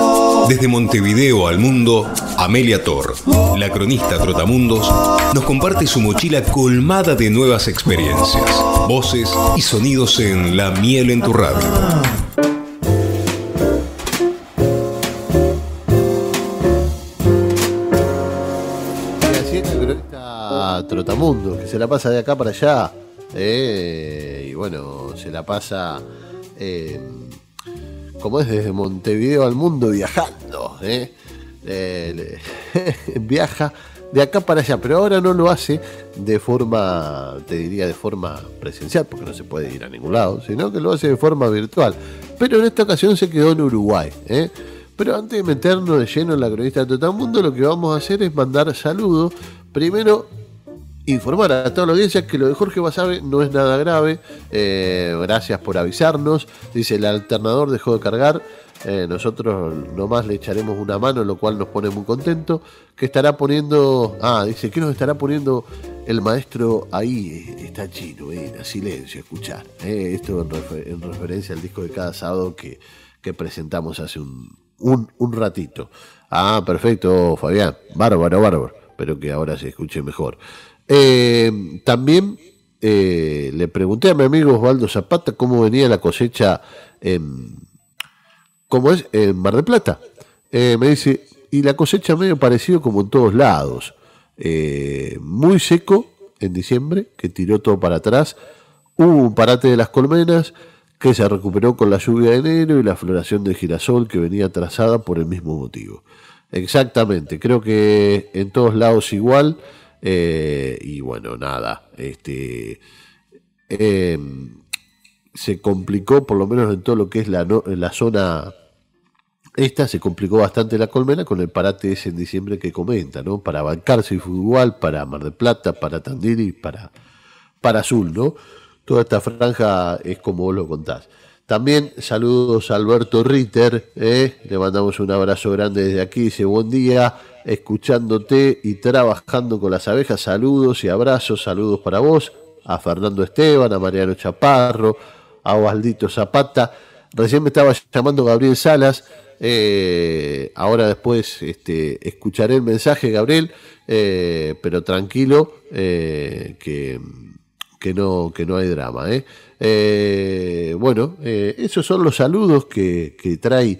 Desde Montevideo al mundo, Amelia Tor, la cronista Trotamundos, nos comparte su mochila colmada de nuevas experiencias, voces y sonidos en La miel en tu radio. Cronista Trotamundo, que se la pasa de acá para allá. eh, y bueno, se la pasa, eh, como es, desde Montevideo al mundo viajando. eh. viaja de acá para allá, pero ahora no lo hace de forma, te diría, de forma presencial, porque no se puede ir a ningún lado, sino que lo hace de forma virtual. Pero en esta ocasión se quedó en Uruguay. ¿eh? Pero antes de meternos de lleno en la cronista de Mundo, lo que vamos a hacer es mandar saludos. Primero, informar a toda la audiencia que lo de Jorge Basabe no es nada grave. Eh, gracias por avisarnos. Dice, el alternador dejó de cargar. Eh, nosotros nomás le echaremos una mano, lo cual nos pone muy contento. Que estará poniendo. Ah, dice, ¿qué nos estará poniendo el maestro ahí? Está chino, eh, a silencio, escuchar. Eh, esto en, referencia al disco de cada sábado que, que presentamos hace un, un, un, ratito. Ah, perfecto, Fabián. Bárbaro, bárbaro. Espero que ahora se escuche mejor. También le pregunté a mi amigo Osvaldo Zapata cómo venía la cosecha en como es Mar del Plata. Eh, me dice, y la cosecha medio parecido como en todos lados. Eh, muy seco en diciembre, que tiró todo para atrás. Hubo un parate de las colmenas que se recuperó con la lluvia de enero y la floración de girasol que venía atrasada por el mismo motivo. Exactamente, creo que en todos lados igual. Eh, y bueno, nada, este se complicó, por lo menos en todo lo que es la, la zona esta, se complicó bastante la colmena con el parate ese en diciembre que comenta, ¿no? Para bancarse y fútbol, para Mar de Plata, para Tandil y para, para Azul, ¿no? Toda esta franja es como vos lo contás. También saludos a Alberto Ritter, ¿eh? le mandamos un abrazo grande desde aquí, dice buen día, escuchándote y trabajando con las abejas, saludos y abrazos, saludos para vos, a Fernando Esteban, a Mariano Chaparro, a Osvaldito Zapata. Recién me estaba llamando Gabriel Salas. Eh, ahora después este, escucharé el mensaje, Gabriel, eh, pero tranquilo, eh, que, que, no, que no hay drama. bueno, esos son los saludos que, trae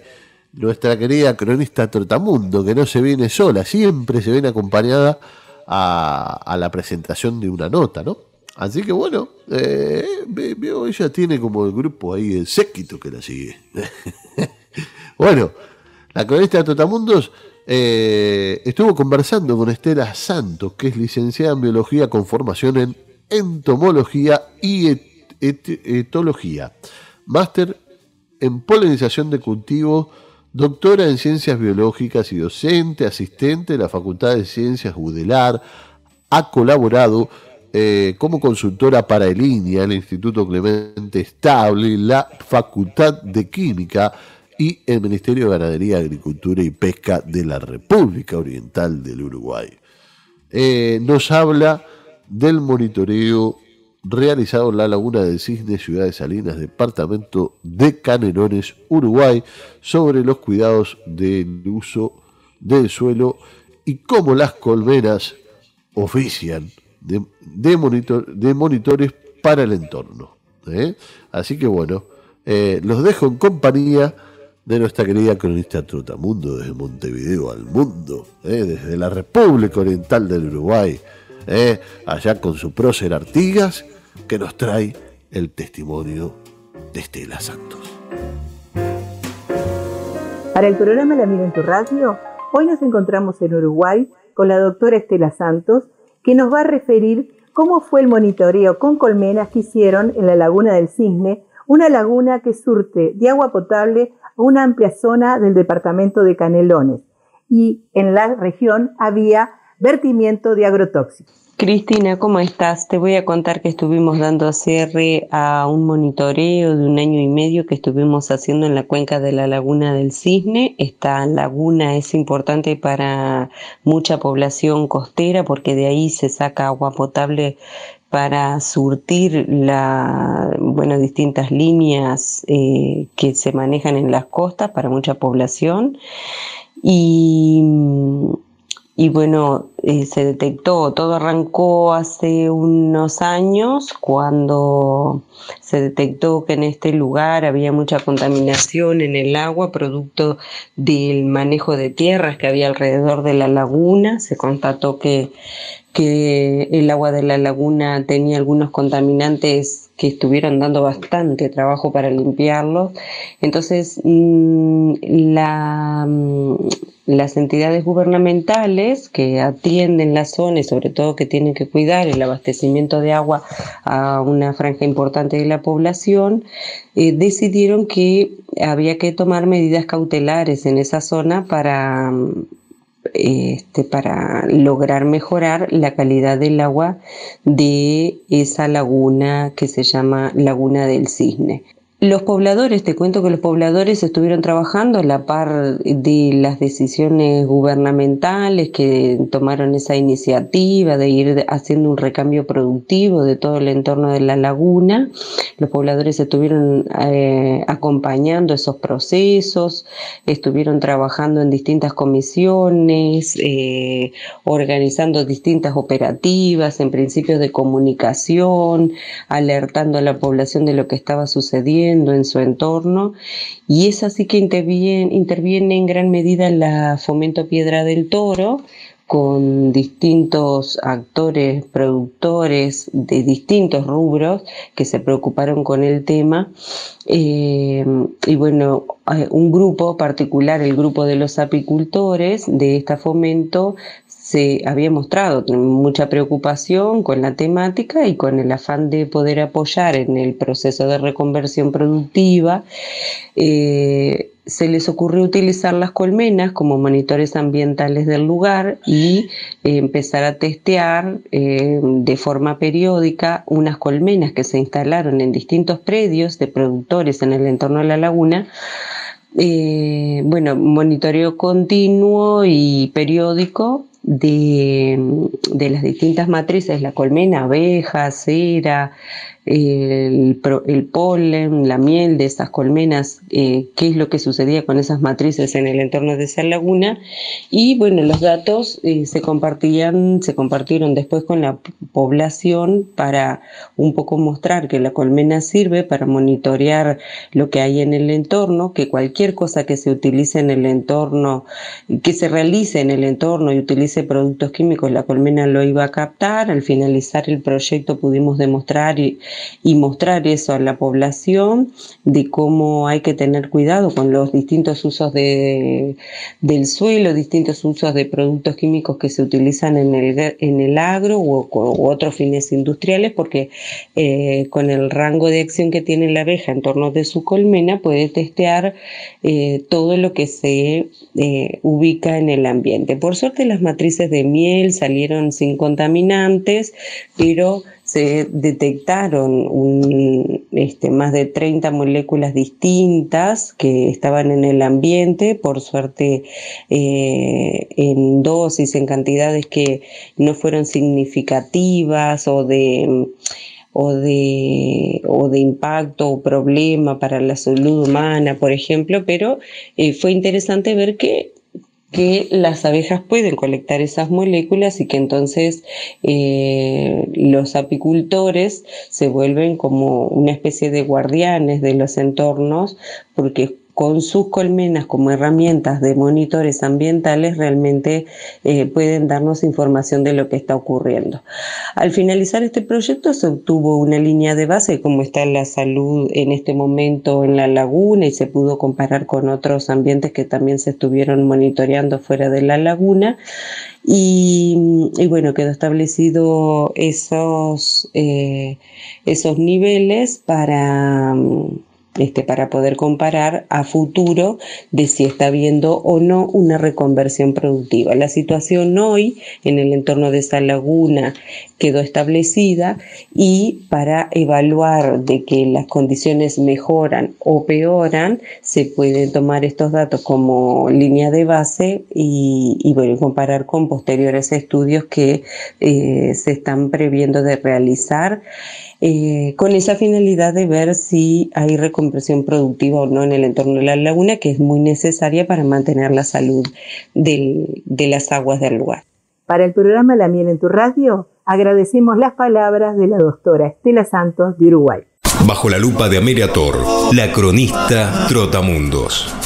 nuestra querida cronista Trotamundo, que no se viene sola, siempre se viene acompañada a, la presentación de una nota, ¿no? Así que bueno, eh, ella tiene como el grupo ahí, el séquito que la sigue. bueno, la cronista de Totamundos eh, estuvo conversando con Estela Santos, que es licenciada en biología con formación en entomología y etología, máster en polinización de cultivos, doctora en ciencias biológicas y docente, asistente de la Facultad de Ciencias Udelar, ha colaborado eh, como consultora para el INIA, el Instituto Clemente Estable, la Facultad de Química y el Ministerio de Ganadería, Agricultura y Pesca de la República Oriental del Uruguay. Eh, nos habla del monitoreo realizado en la Laguna del Cisne, Ciudad de Salinas, Departamento de Canelones, Uruguay, sobre los cuidados del uso del suelo y cómo las colmenas ofician de, monitor, de monitores para el entorno. ¿eh? Así que bueno, eh, los dejo en compañía de nuestra querida cronista Trotamundo desde Montevideo al mundo, ¿eh? desde la República Oriental del Uruguay, allá con su prócer Artigas, que nos trae el testimonio de Estela Santos. Para el programa La Mira en tu Radio, hoy nos encontramos en Uruguay con la doctora Estela Santos, que nos va a referir cómo fue el monitoreo con colmenas que hicieron en la Laguna del Cisne, una laguna que surte de agua potable a una amplia zona del departamento de Canelones. Y en la región había vertimiento de agrotóxicos. Cristina, ¿cómo estás? Te voy a contar que estuvimos dando cierre a un monitoreo de un año y medio que estuvimos haciendo en la cuenca de la Laguna del Cisne. Esta laguna es importante para mucha población costera porque de ahí se saca agua potable para surtir la, bueno, distintas líneas eh, que se manejan en las costas para mucha población. Y y bueno, eh, se detectó, todo arrancó hace unos años cuando se detectó que en este lugar había mucha contaminación en el agua producto del manejo de tierras que había alrededor de la laguna. Se constató que, que el agua de la laguna tenía algunos contaminantes que estuvieron dando bastante trabajo para limpiarlos. Entonces, mm, mm, las entidades gubernamentales que atienden la zona y sobre todo que tienen que cuidar el abastecimiento de agua a una franja importante de la población, eh, decidieron que había que tomar medidas cautelares en esa zona para este, para lograr mejorar la calidad del agua de esa laguna que se llama Laguna del Cisne. Los pobladores, te cuento que los pobladores estuvieron trabajando a la par de las decisiones gubernamentales que tomaron esa iniciativa de ir haciendo un recambio productivo de todo el entorno de la laguna. Los pobladores estuvieron eh, acompañando esos procesos, estuvieron trabajando en distintas comisiones, eh, organizando distintas operativas, en principios de comunicación, alertando a la población de lo que estaba sucediendo en su entorno y es así que interviene, en gran medida la Fomento Piedra del Toro con distintos actores, productores de distintos rubros que se preocuparon con el tema. Eh, y bueno, eh, un grupo particular, el grupo de los apicultores de esta fomento, se había mostrado mucha preocupación con la temática y con el afán de poder apoyar en el proceso de reconversión productiva. Eh, se les ocurrió utilizar las colmenas como monitores ambientales del lugar y eh, empezar a testear eh, de forma periódica unas colmenas que se instalaron en distintos predios de productores en el entorno de la laguna bueno, monitoreo continuo y periódico de, de, las distintas matrices, la colmena, abeja, cera, el, polen, la miel de esas colmenas, eh, qué es lo que sucedía con esas matrices en el entorno de esa laguna. Y bueno, los datos eh, se compartían, se compartieron después con la población para un poco mostrar que la colmena sirve para monitorear lo que hay en el entorno, que cualquier cosa que se utilice en el entorno, que se realice en el entorno y utilice productos químicos, la colmena lo iba a captar. Al finalizar el proyecto pudimos demostrar y, mostrar eso a la población de cómo hay que tener cuidado con los distintos usos de, del suelo, distintos usos de productos químicos que se utilizan en el, en el agro u, otros fines industriales, porque eh, con el rango de acción que tiene la abeja en torno de su colmena puede testear eh, todo lo que se eh, ubica en el ambiente. Por suerte las matrices de miel salieron sin contaminantes, pero se detectaron este, más de 30 moléculas distintas que estaban en el ambiente, por suerte eh, en dosis, en cantidades que no fueron significativas o de o de, o de impacto o problema para la salud humana, por ejemplo, pero eh, fue interesante ver que que las abejas pueden colectar esas moléculas y que entonces eh, los apicultores se vuelven como una especie de guardianes de los entornos porque con sus colmenas como herramientas de monitores ambientales realmente eh, pueden darnos información de lo que está ocurriendo. Al finalizar este proyecto se obtuvo una línea de base de cómo está la salud en este momento en la laguna y se pudo comparar con otros ambientes que también se estuvieron monitoreando fuera de la laguna. Y, bueno, quedó establecido esos, eh, esos niveles para este, para poder comparar a futuro de si está habiendo o no una reconversión productiva. La situación hoy en el entorno de esa laguna quedó establecida y para evaluar de que las condiciones mejoran o peoran, se pueden tomar estos datos como línea de base y, y bueno, comparar con posteriores estudios que eh, se están previendo de realizar. Eh, con esa finalidad de ver si hay recompresión productiva o no en el entorno de la laguna, que es muy necesaria para mantener la salud de las aguas del lugar. Para el programa La Miel en tu Radio, agradecemos las palabras de la doctora Estela Santos de Uruguay. Bajo la lupa de Amelia Tor, la cronista Trotamundos.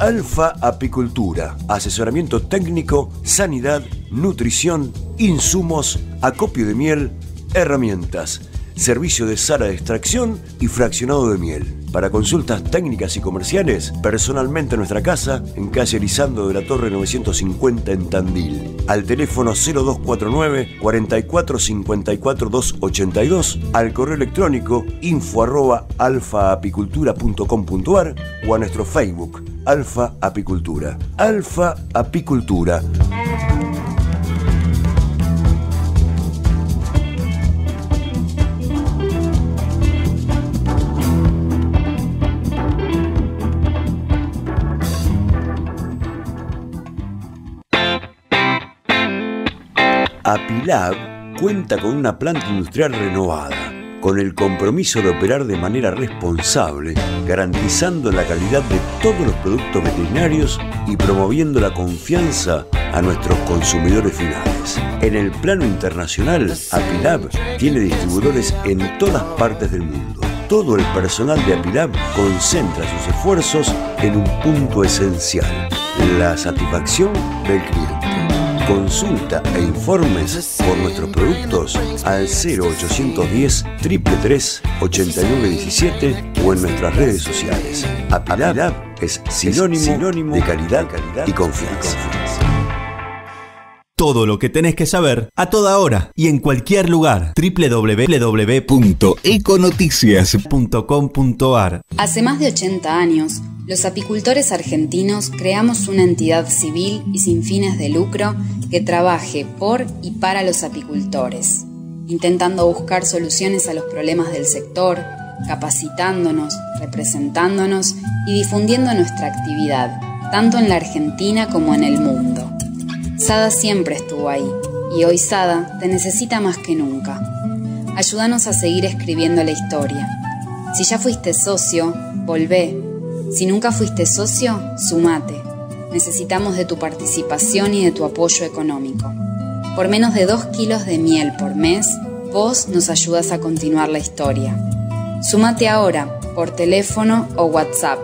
Alfa Apicultura, asesoramiento técnico, sanidad, nutrición, insumos, acopio de miel, herramientas, servicio de sala de extracción y fraccionado de miel. Para consultas técnicas y comerciales, personalmente en nuestra casa, en calle Elizando de la Torre 950 en Tandil. Al teléfono 0249 44 54 282, al correo electrónico info arroba alfaapicultura.com.ar o a nuestro Facebook, Alfa Apicultura. Alfa Apicultura. Apilab cuenta con una planta industrial renovada, con el compromiso de operar de manera responsable, garantizando la calidad de todos los productos veterinarios y promoviendo la confianza a nuestros consumidores finales. En el plano internacional, Apilab tiene distribuidores en todas partes del mundo. Todo el personal de Apilab concentra sus esfuerzos en un punto esencial, la satisfacción del cliente. Consulta e informes por nuestros productos al 0810 333 8917 o en nuestras redes sociales. Apilab es sinónimo, de calidad, y confianza. Todo lo que tenés que saber a toda hora y en cualquier lugar. www.econoticias.com.ar Hace más de 80 años, los apicultores argentinos creamos una entidad civil y sin fines de lucro que trabaje por y para los apicultores, intentando buscar soluciones a los problemas del sector, capacitándonos, representándonos y difundiendo nuestra actividad, tanto en la Argentina como en el mundo. Sada siempre estuvo ahí y hoy Sada te necesita más que nunca. Ayúdanos a seguir escribiendo la historia. Si ya fuiste socio, volvé. Si nunca fuiste socio, sumate. Necesitamos de tu participación y de tu apoyo económico. Por menos de 2 kilos de miel por mes, vos nos ayudas a continuar la historia. Sumate ahora por teléfono o WhatsApp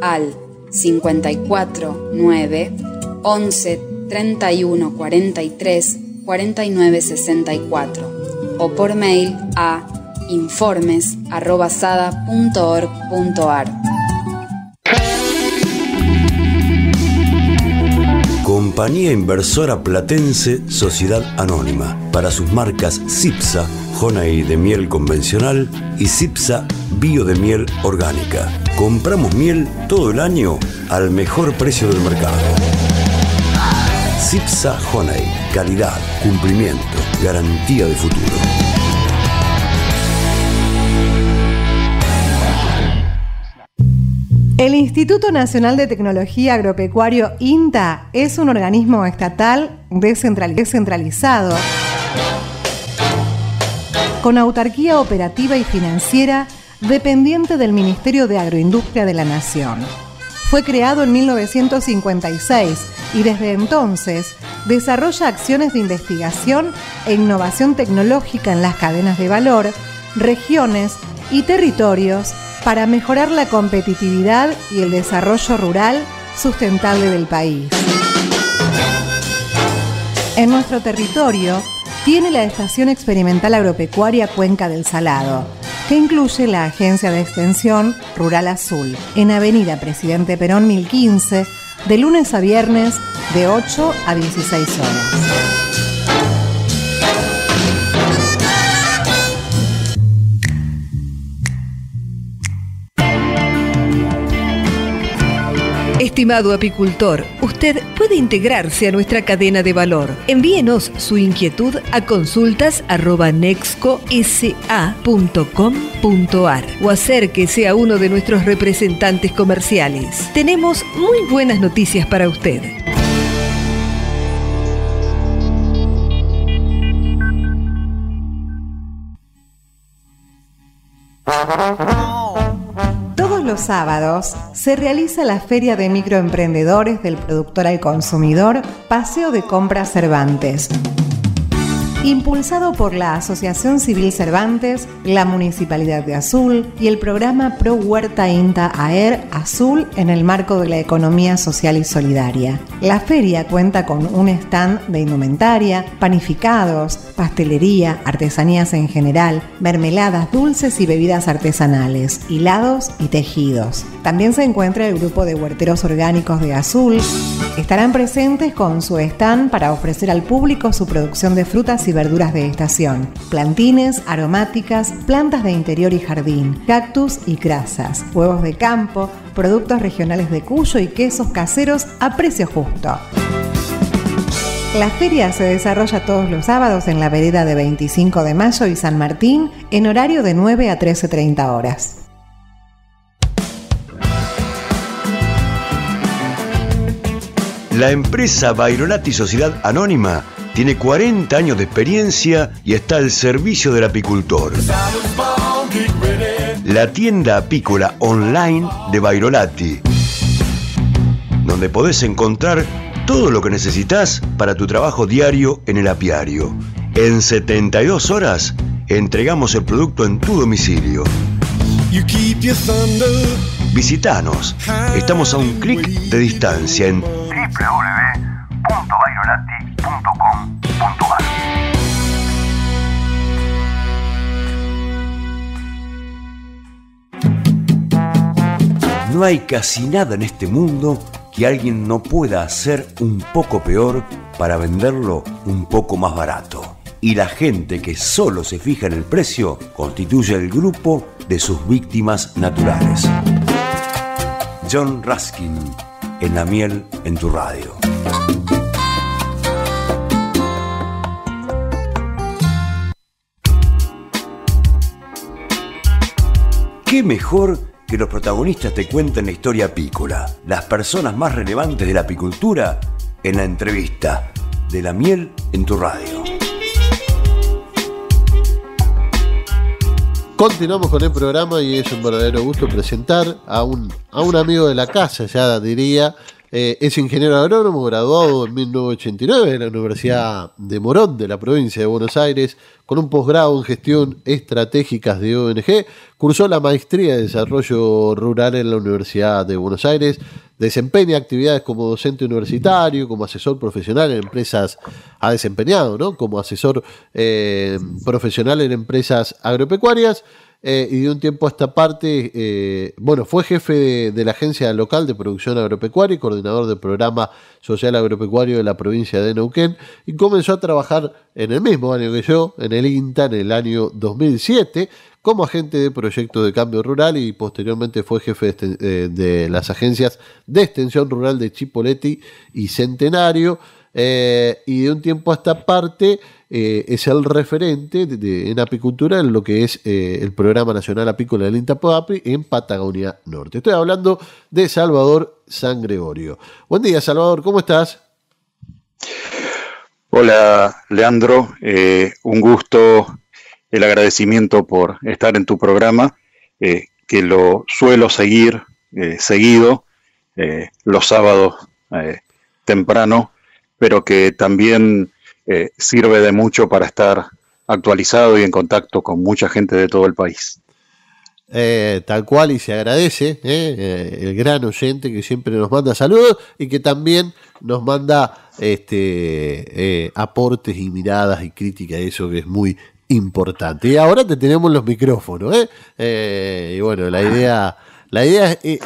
al 54 9 11 31 43 49 64 o por mail a informes.sada.org.ar. Compañía Inversora Platense Sociedad Anónima para sus marcas CIPSA, Jonay de miel convencional y CIPSA Bio de miel orgánica. Compramos miel todo el año al mejor precio del mercado. Cipsa Honey. Calidad, cumplimiento, garantía de futuro. El Instituto Nacional de Tecnología Agropecuario INTA es un organismo estatal descentralizado con autarquía operativa y financiera dependiente del Ministerio de Agroindustria de la Nación. Fue creado en 1956 y desde entonces desarrolla acciones de investigación e innovación tecnológica en las cadenas de valor, regiones y territorios para mejorar la competitividad y el desarrollo rural sustentable del país. En nuestro territorio tiene la Estación Experimental Agropecuaria Cuenca del Salado, que incluye la Agencia de Extensión Rural Azul, en Avenida Presidente Perón 1015, de lunes a viernes, de 8 a 16 horas. Estimado apicultor, usted puede integrarse a nuestra cadena de valor. Envíenos su inquietud a consultas.nexcosa.com.ar o acérquese a uno de nuestros representantes comerciales. Tenemos muy buenas noticias para usted. Sábados se realiza la Feria de Microemprendedores del Productor al Consumidor, Paseo de Compras Cervantes. Impulsado por la Asociación Civil Cervantes, la Municipalidad de Azul y el programa Pro Huerta INTA AER Azul en el marco de la economía social y solidaria. La feria cuenta con un stand de indumentaria, panificados, pastelería, artesanías en general, mermeladas dulces y bebidas artesanales, hilados y tejidos. También se encuentra el grupo de huerteros orgánicos de Azul. Estarán presentes con su stand para ofrecer al público su producción de frutas y verduras de estación, plantines, aromáticas, plantas de interior y jardín, cactus y grasas, huevos de campo, productos regionales de Cuyo y quesos caseros a precio justo. La feria se desarrolla todos los sábados en la vereda de 25 de mayo y San Martín en horario de 9 a 13.30 horas. La empresa Bairolati Sociedad Anónima tiene 40 años de experiencia y está al servicio del apicultor. La tienda apícola online de Bairolati, donde podés encontrar todo lo que necesitas para tu trabajo diario en el apiario. En 72 horas entregamos el producto en tu domicilio. Visítanos. Estamos a un clic de distancia en No hay casi nada en este mundo que alguien no pueda hacer un poco peor para venderlo un poco más barato. Y la gente que solo se fija en el precio constituye el grupo de sus víctimas naturales. John Ruskin, en la miel en tu radio. ¿Qué mejor que los protagonistas te cuenten la historia apícola? Las personas más relevantes de la apicultura en la entrevista de la miel en tu radio. Continuamos con el programa y es un verdadero gusto presentar a un, a un amigo de la casa, ya diría, eh, es ingeniero agrónomo, graduado en 1989 en la Universidad de Morón de la provincia de Buenos Aires, con un posgrado en gestión estratégicas de ONG. Cursó la maestría de desarrollo rural en la Universidad de Buenos Aires. Desempeña actividades como docente universitario, como asesor profesional en empresas, ha desempeñado, ¿no? Como asesor eh, profesional en empresas agropecuarias eh, y de un tiempo a esta parte, eh, bueno, fue jefe de, la agencia local de producción agropecuaria y coordinador del programa social agropecuario de la provincia de Neuquén y comenzó a trabajar en el mismo año que yo, en el INTA, en el año 2007, como agente de proyectos de cambio rural y posteriormente fue jefe de, eh, de las agencias de extensión rural de Chipoleti y Centenario. Y de un tiempo a esta parte eh, es el referente en apicultura en lo que es eh, el Programa Nacional Apícola del INTAPOAPI en Patagonia Norte. Estoy hablando de Salvador San Gregorio. Buen día, Salvador, ¿cómo estás? Hola, Leandro. Eh, un gusto, el agradecimiento por estar en tu programa, que lo suelo seguir seguido los sábados temprano, pero que también eh, sirve de mucho para estar actualizado y en contacto con mucha gente de todo el país. Eh, tal cual y se agradece eh, el gran oyente que siempre nos manda saludos y que también nos manda este, aportes y miradas y críticas, eso que es muy importante. Y ahora te tenemos los micrófonos, y bueno, la idea, la idea es,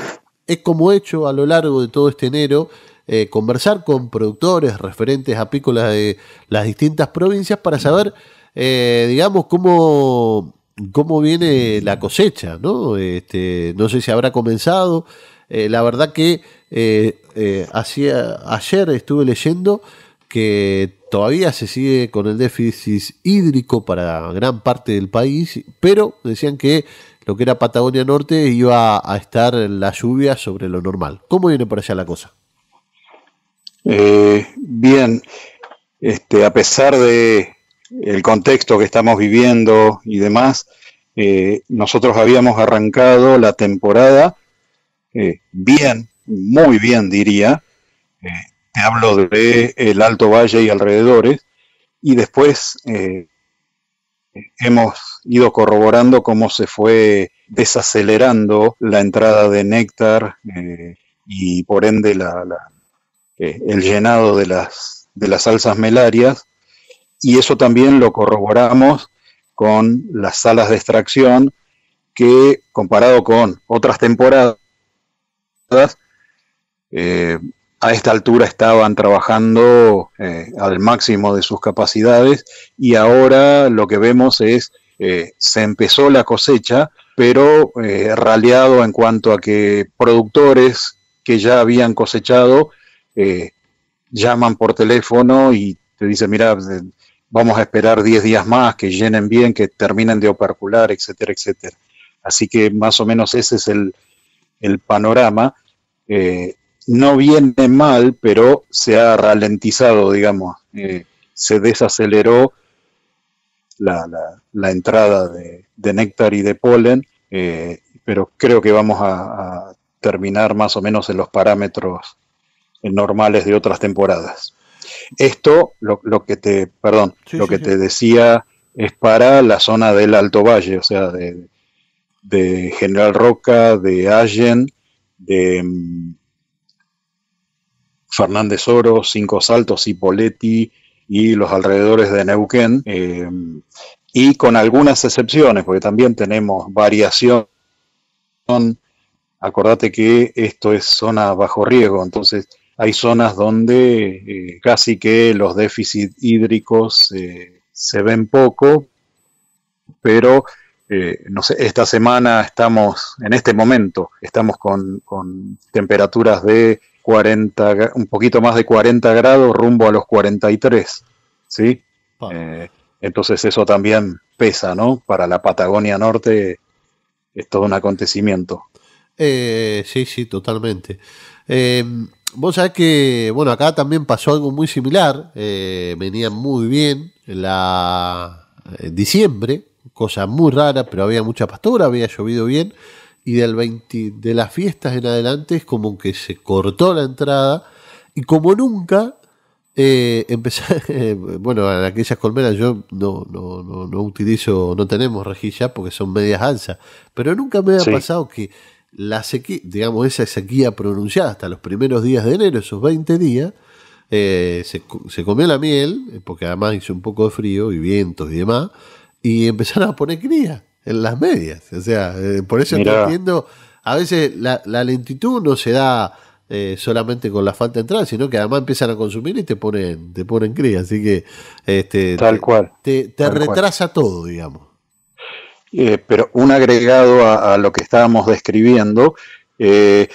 es como hecho a lo largo de todo este enero, eh, conversar con productores, referentes apícolas de las distintas provincias para saber, eh, digamos, cómo, cómo viene la cosecha, ¿no? Este, no sé si habrá comenzado. Eh, la verdad que ayer estuve leyendo que todavía se sigue con el déficit hídrico para gran parte del país, pero decían que lo que era Patagonia Norte iba a estar la lluvia sobre lo normal. ¿Cómo viene por allá la cosa? Eh, bien, este, a pesar de el contexto que estamos viviendo y demás, eh, nosotros habíamos arrancado la temporada eh, bien, muy bien diría. te hablo de el Alto Valle y alrededores, y después eh, hemos ido corroborando cómo se fue desacelerando la entrada de néctar eh, y por ende el llenado de las, de las salsas melarias y eso también lo corroboramos con las salas de extracción que comparado con otras temporadas, eh, a esta altura estaban trabajando eh, al máximo de sus capacidades y ahora lo que vemos es, eh, se empezó la cosecha, pero raleado en cuanto a que productores que ya habían cosechado llaman por teléfono y te dicen, mira, vamos a esperar 10 días más, que llenen bien, que terminen de opercular, etcétera, etcétera. Así que más o menos ese es el, panorama. Eh, no viene mal, pero se ha ralentizado, digamos, eh, se desaceleró la, entrada de, néctar y de polen, eh, pero creo que vamos a, terminar más o menos en los parámetros normales de otras temporadas. Esto, lo, que te, perdón, lo que te decía es para la zona del Alto Valle, o sea, de, General Roca, de Allen, de mm, Fernández Oro, Cinco Saltos, Poletti y los alrededores de Neuquén, eh, y con algunas excepciones, porque también tenemos variación. Acordate que esto es zona bajo riesgo, entonces hay zonas donde eh, casi que los déficits hídricos eh, se ven poco, pero eh, no sé, esta semana estamos, en este momento, estamos con, temperaturas de 40, un poquito más de 40 grados rumbo a los 43, ¿sí? entonces eso también pesa, ¿no? Para la Patagonia Norte es todo un acontecimiento. sí, sí, totalmente. Vos sabés que, bueno, acá también pasó algo muy similar. Eh, venía muy bien la en diciembre, cosa muy rara, pero había mucha pastora, había llovido bien. Y del 20, de las fiestas en adelante es como que se cortó la entrada. Y como nunca, eh, empecé, bueno, en aquellas colmenas yo no, no, no, no, utilizo, no tenemos rejilla porque son medias alzas, pero nunca me había pasado que la sequía, digamos, esa sequía pronunciada hasta los primeros días de enero, esos 20 días, eh, se, comió la miel, eh, porque además hizo un poco de frío y vientos y demás, y empezaron a poner cría en las medias. O sea, eh, por eso estoy entiendo, a veces la, lentitud no se da solamente con la falta de entrada, sino que además empiezan a consumir y te ponen, te ponen cría. Así que este, Tal cual. te, retrasa todo, digamos. Eh, pero un agregado a, lo que estábamos describiendo eh,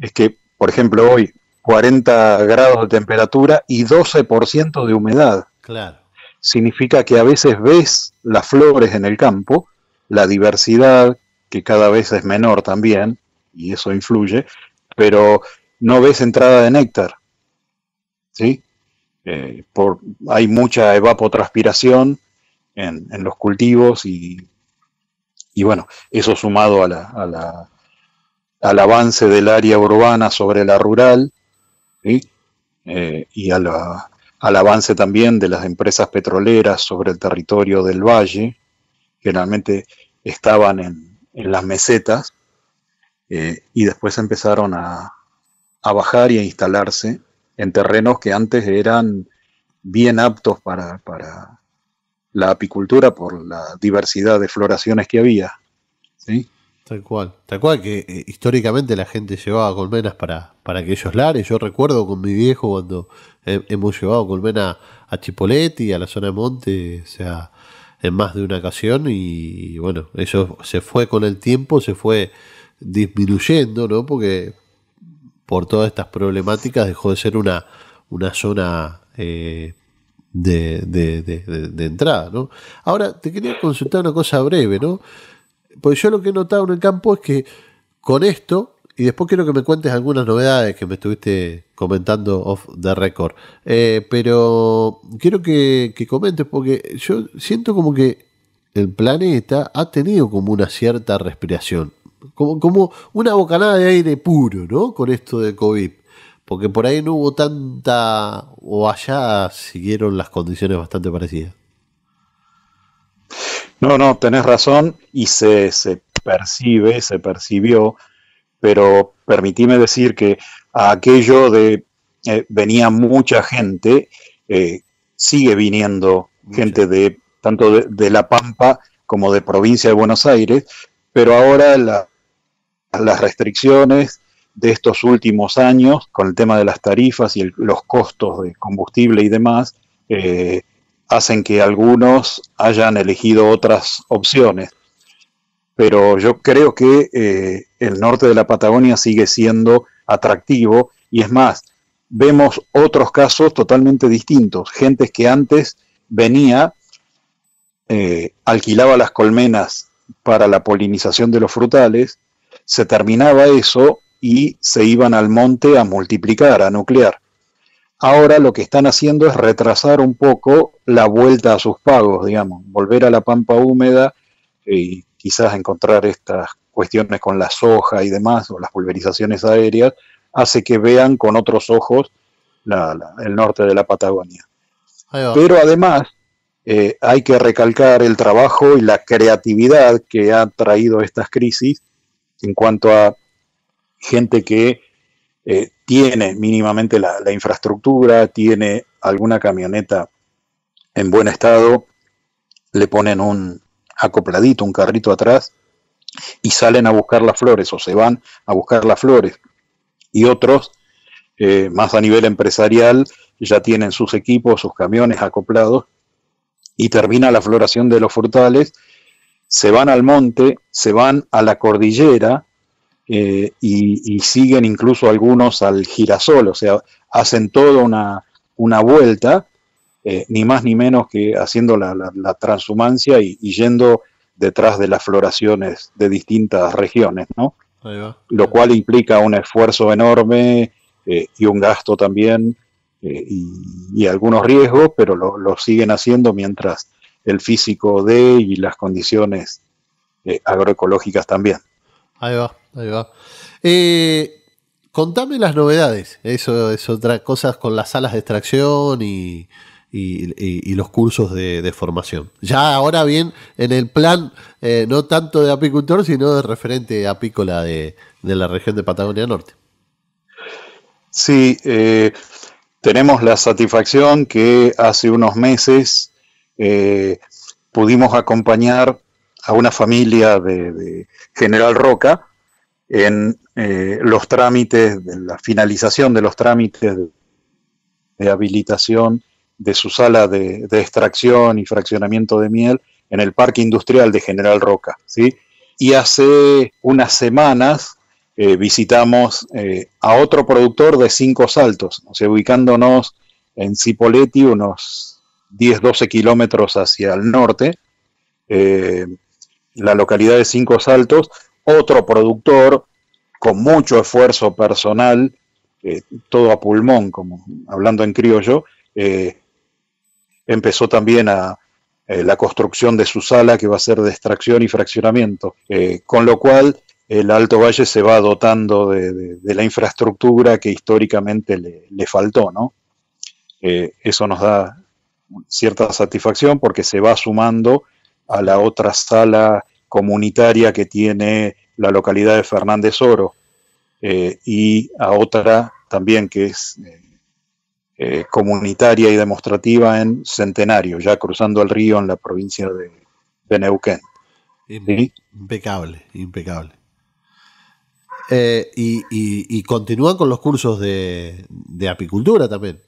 es que, por ejemplo, hoy 40 grados de temperatura y 12% de humedad. Claro. Significa que a veces ves las flores en el campo, la diversidad, que cada vez es menor también, y eso influye, pero no ves entrada de néctar. ¿Sí? Eh, por, hay mucha evapotranspiración en, en los cultivos y y bueno, eso sumado a al avance del área urbana sobre la rural eh, y al avance también de las empresas petroleras sobre el territorio del valle, generalmente estaban en, las mesetas eh, y después empezaron a, bajar y a instalarse en terrenos que antes eran bien aptos para, la apicultura por la diversidad de floraciones que había. ¿sí? Tal cual, tal cual que eh, históricamente la gente llevaba colmenas para, para aquellos lares. Yo recuerdo con mi viejo cuando hemos llevado colmena a Chipoletti, a la zona de monte, o sea, en más de una ocasión y, bueno, eso se fue con el tiempo, se fue disminuyendo, ¿no? Porque por todas estas problemáticas dejó de ser una, una zona eh, de, de, de, entrada, ¿no? Ahora, te quería consultar una cosa breve, ¿no? Pues yo lo que he notado en el campo es que con esto, y después quiero que me cuentes algunas novedades que me estuviste comentando off the record, eh, pero quiero que, que comentes porque yo siento como que el planeta ha tenido como una cierta respiración, como, como una bocanada de aire puro, ¿no? Con esto de COVID. Porque por ahí no hubo tanta, o allá siguieron las condiciones bastante parecidas. No, no, tenés razón y se, se percibe, se percibió, pero permitíme decir que a aquello de eh, venía mucha gente, eh, sigue viniendo gente de tanto de, La Pampa como de provincia de Buenos Aires, pero ahora las restricciones de estos últimos años, con el tema de las tarifas y los costos de combustible y demás, eh, hacen que algunos hayan elegido otras opciones. Pero yo creo que eh, el norte de la Patagonia sigue siendo atractivo y es más, vemos otros casos totalmente distintos. Gente que antes venía, eh, alquilaba las colmenas para la polinización de los frutales, se terminaba eso y se iban al monte a multiplicar, a nuclear. Ahora lo que están haciendo es retrasar un poco la vuelta a sus pagos, digamos, volver a la pampa húmeda y quizás encontrar estas cuestiones con la soja y demás, o las pulverizaciones aéreas, hace que vean con otros ojos el norte de la Patagonia. Pero además eh, hay que recalcar el trabajo y la creatividad que ha traído estas crisis en cuanto a gente que eh, tiene mínimamente la, infraestructura, tiene alguna camioneta en buen estado, le ponen un acopladito, un carrito atrás y salen a buscar las flores o se van a buscar las flores. Y otros, eh, más a nivel empresarial, ya tienen sus equipos, sus camiones acoplados y termina la floración de los frutales, se van al monte, se van a la cordillera eh, y, siguen incluso algunos al girasol, o sea, hacen toda una, vuelta, eh, ni más ni menos que haciendo la, transhumancia y, yendo detrás de las floraciones de distintas regiones, ¿no? Lo cual implica un esfuerzo enorme eh, y un gasto también y, algunos riesgos, pero lo, lo, siguen haciendo mientras el físico de y las condiciones agroecológicas también. Ahí va, ahí va. Eh, contame las novedades. Eso es otra cosa con las salas de extracción y, los cursos de, formación. Ya ahora bien, en el plan eh, no tanto de apicultor, sino de referente apícola de, la región de Patagonia Norte. Sí, eh, tenemos la satisfacción que hace unos meses pudimos acompañar a una familia de, General Roca en eh, los trámites, de la finalización de los trámites de, habilitación de su sala de, extracción y fraccionamiento de miel en el Parque Industrial de General Roca. ¿sí? Y hace unas semanas eh, visitamos eh, a otro productor de cinco saltos, o sea, ubicándonos en Cipoletti, unos 10-12 kilómetros hacia el norte la localidad de Cinco Saltos, otro productor con mucho esfuerzo personal, eh, todo a pulmón, como hablando en criollo, eh, empezó también a eh, la construcción de su sala que va a ser de extracción y fraccionamiento, con lo cual el Alto Valle se va dotando de, la infraestructura que históricamente le, le faltó, ¿no? eso nos da cierta satisfacción porque se va sumando a la otra sala comunitaria que tiene la localidad de Fernández Oro eh, y a otra también que es eh, eh, comunitaria y demostrativa en Centenario, ya cruzando el río en la provincia de, Neuquén. Impecable, impecable. y, continúan con los cursos de, apicultura también.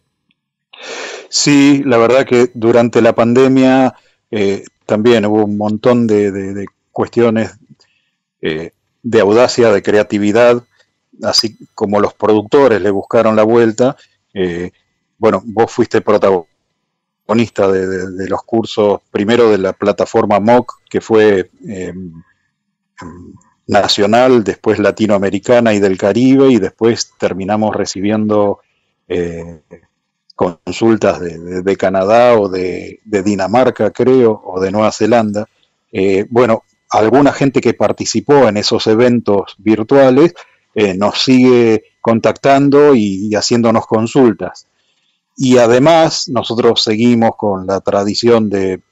Sí, la verdad que durante la pandemia también hubo un montón de, cuestiones eh, de audacia, de creatividad, así como los productores le buscaron la vuelta. Eh, bueno, vos fuiste protagonista de, los cursos, primero de la plataforma MOC, que fue em, nacional, después latinoamericana y del Caribe, y después terminamos recibiendo eh, consultas de, Canadá o de, Dinamarca, creo, o de Nueva Zelanda. bueno, alguna gente que participó en esos eventos virtuales eh, nos sigue contactando y, haciéndonos consultas. Y además nosotros seguimos con la tradición de,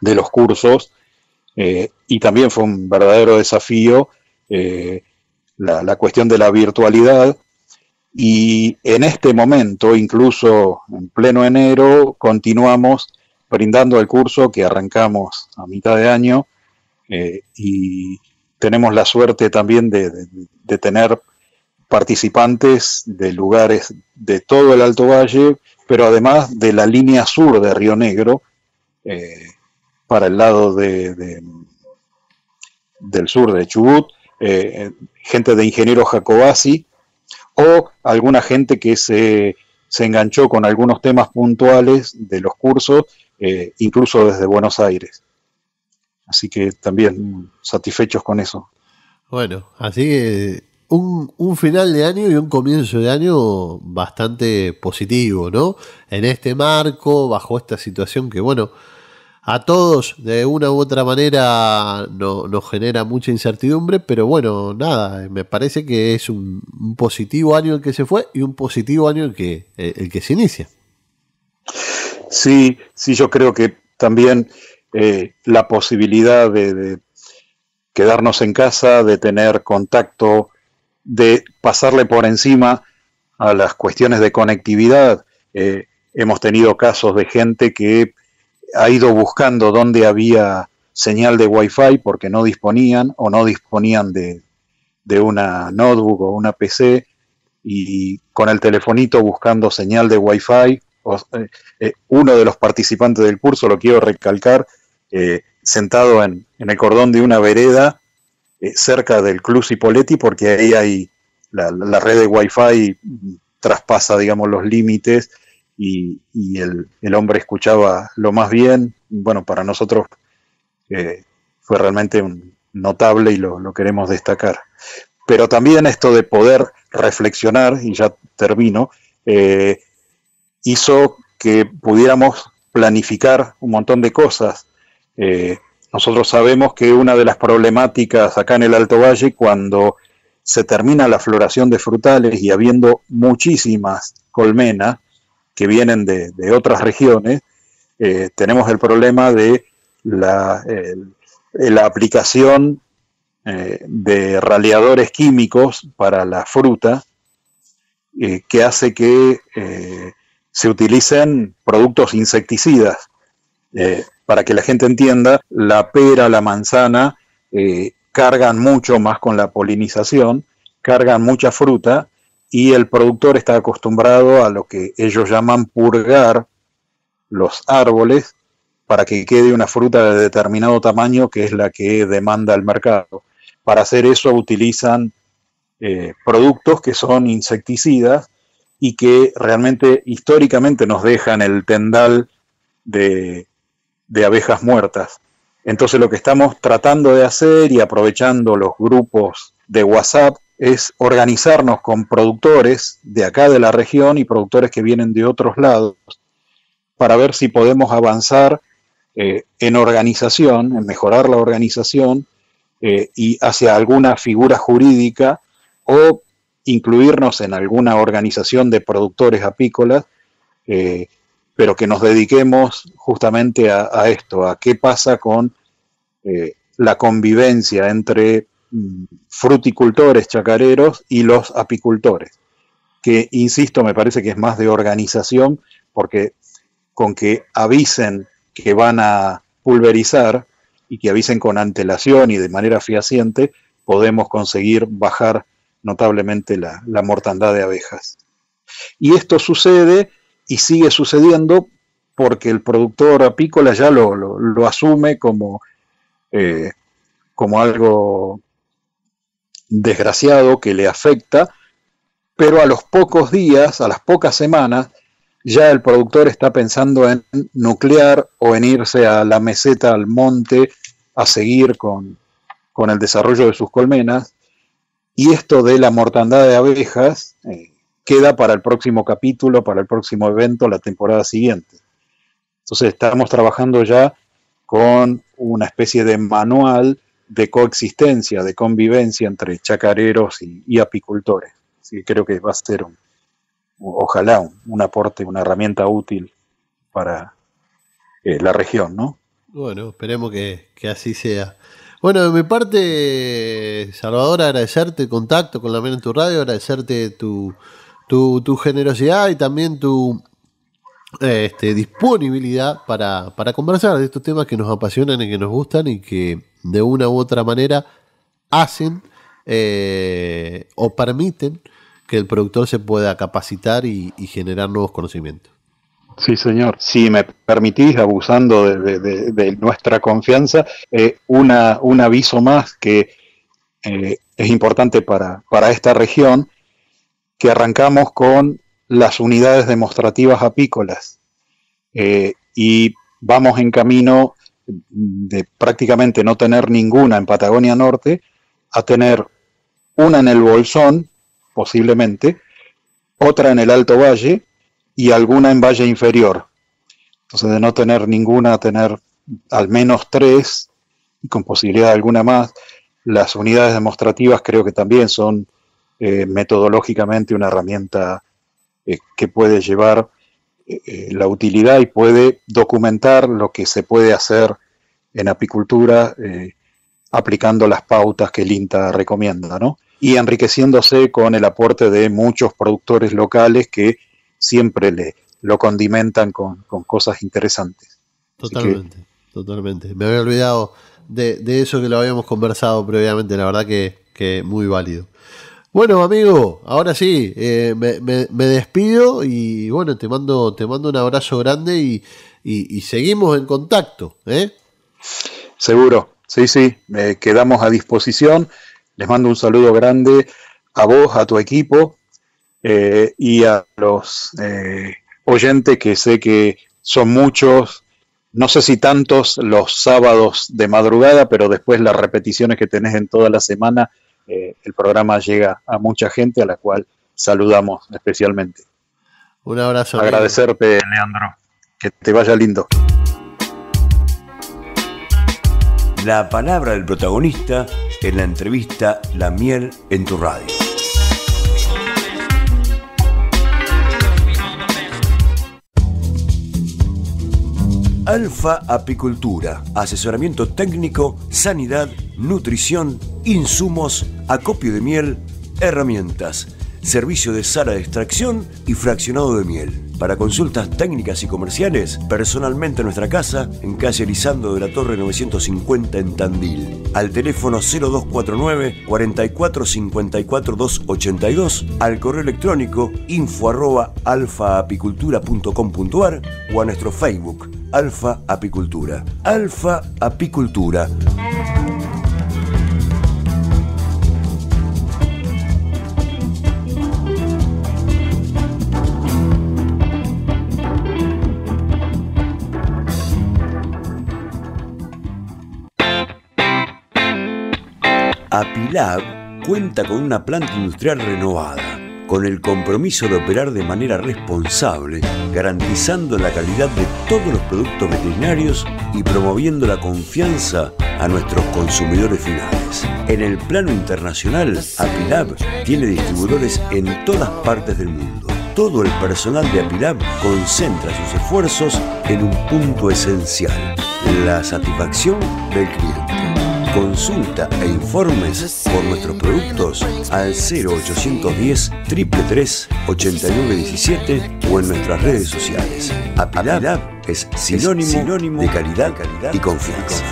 de los cursos eh, y también fue un verdadero desafío eh, la, cuestión de la virtualidad. Y en este momento, incluso en pleno enero, continuamos brindando el curso que arrancamos a mitad de año eh, y tenemos la suerte también de, tener participantes de lugares de todo el Alto Valle, pero además de la línea sur de Río Negro, para el lado de, del sur de Chubut, eh, gente de Ingeniero Jacobasi, o alguna gente que se, enganchó con algunos temas puntuales de los cursos, eh, incluso desde Buenos Aires. Así que también satisfechos con eso. Bueno, así que un, un, final de año y un comienzo de año bastante positivo, ¿no? En este marco, bajo esta situación que, bueno, a todos de una u otra manera nos genera mucha incertidumbre, pero bueno, nada, me parece que es un, positivo año el que se fue y un positivo año el que, el que se inicia. Sí, sí, yo creo que también eh, la posibilidad de, quedarnos en casa, de tener contacto, de pasarle por encima a las cuestiones de conectividad. Eh, hemos tenido casos de gente que ha ido buscando dónde había señal de Wi-Fi porque no disponían o no disponían de, una notebook o una PC y con el telefonito buscando señal de Wi-Fi. Eh, eh, uno de los participantes del curso, lo quiero recalcar, eh, sentado en, el cordón de una vereda cerca del Club Cipoletti porque ahí hay la, red de Wi-Fi traspasa, digamos, los límites y, el, hombre escuchaba lo más bien. Bueno, para nosotros eh, fue realmente un notable y lo, queremos destacar. Pero también esto de poder reflexionar, y ya termino, eh, hizo que pudiéramos planificar un montón de cosas. Eh, nosotros sabemos que una de las problemáticas acá en el Alto Valle, cuando se termina la floración de frutales y habiendo muchísimas colmenas, que vienen de, otras regiones, eh, tenemos el problema de la, la aplicación eh, de raleadores químicos para la fruta, eh, que hace que se utilicen productos insecticidas. Para que la gente entienda, la pera, la manzana cargan mucho más con la polinización, cargan mucha fruta y el productor está acostumbrado a lo que ellos llaman purgar los árboles para que quede una fruta de determinado tamaño que es la que demanda el mercado. Para hacer eso utilizan eh, productos que son insecticidas y que realmente históricamente nos dejan el tendal de, de abejas muertas. Entonces lo que estamos tratando de hacer y aprovechando los grupos de WhatsApp es organizarnos con productores de acá de la región y productores que vienen de otros lados para ver si podemos avanzar eh, en organización, en mejorar la organización eh, y hacia alguna figura jurídica o incluirnos en alguna organización de productores apícolas, eh, pero que nos dediquemos justamente a, esto, a qué pasa con la convivencia entre fruticultores chacareros y los apicultores, que, insisto, me parece que es más de organización, porque con que avisen que van a pulverizar y que avisen con antelación y de manera fehaciente, podemos conseguir bajar notablemente la, mortandad de abejas. Y esto sucede y sigue sucediendo porque el productor apícola ya lo, asume como, eh, como algo desgraciado que le afecta, pero a los pocos días, a las pocas semanas, ya el productor está pensando en nuclear o en irse a la meseta, al monte, a seguir con, el desarrollo de sus colmenas. Y esto de la mortandad de abejas eh, queda para el próximo capítulo, para el próximo evento, la temporada siguiente. Entonces estamos trabajando ya con una especie de manual de coexistencia, de convivencia entre chacareros y, apicultores. Así que creo que va a ser, un, ojalá, un, aporte, una herramienta útil para eh, la región, ¿no? Bueno, esperemos que, así sea. Bueno, de mi parte, Salvador, agradecerte el contacto con la Mena en tu radio, agradecerte tu, tu, generosidad y también tu este, disponibilidad para, conversar de estos temas que nos apasionan y que nos gustan y que de una u otra manera hacen eh, o permiten que el productor se pueda capacitar y generar nuevos conocimientos. Sí, señor. Si me permitís, abusando de, nuestra confianza, eh, una, un aviso más que eh, es importante para, para esta región, arrancamos con las unidades demostrativas apícolas eh, y vamos en camino de prácticamente no tener ninguna en Patagonia Norte a tener una en el Bolsón, posiblemente, otra en el Alto Valle y alguna en valle inferior. Entonces, de no tener ninguna, tener al menos tres, y con posibilidad alguna más, las unidades demostrativas creo que también son eh, metodológicamente una herramienta eh, que puede llevar eh, la utilidad y puede documentar lo que se puede hacer en apicultura aplicando las pautas que el INTA recomienda, ¿no? Y enriqueciéndose con el aporte de muchos productores locales que siempre le, lo condimentan con, cosas interesantes. Totalmente, totalmente. Me había olvidado de, eso que lo habíamos conversado previamente, la verdad que, muy válido. Bueno, amigo, ahora sí, eh, me, despido y bueno, te mando, te mando un abrazo grande y, seguimos en contacto. ¿eh? Seguro, sí, sí, quedamos a disposición. Les mando un saludo grande a vos, a tu equipo, eh, y a los eh, oyentes que sé que son muchos, no sé si tantos los sábados de madrugada, pero después las repeticiones que tenés en toda la semana, eh, el programa llega a mucha gente a la cual saludamos especialmente. Un abrazo. Agradecerte, Leandro. Que te vaya lindo. La palabra del protagonista en la entrevista La miel en tu radio. Alfa Apicultura, asesoramiento técnico, sanidad, nutrición, insumos, acopio de miel, herramientas, servicio de sala de extracción y fraccionado de miel. Para consultas técnicas y comerciales, personalmente en nuestra casa, en calle Lisando de la Torre 950 en Tandil. Al teléfono 0249 44 282, al correo electrónico info arroba alfaapicultura.com.ar o a nuestro Facebook Alfa Apicultura. Alfa Apicultura. Apilab cuenta con una planta industrial renovada con el compromiso de operar de manera responsable, garantizando la calidad de todos los productos veterinarios y promoviendo la confianza a nuestros consumidores finales. En el plano internacional, Apilab tiene distribuidores en todas partes del mundo. Todo el personal de Apilab concentra sus esfuerzos en un punto esencial, la satisfacción del cliente. Consulta e informes por nuestros productos al 0810 333 8917 o en nuestras redes sociales. Apilab es sinónimo, de calidad, y confianza.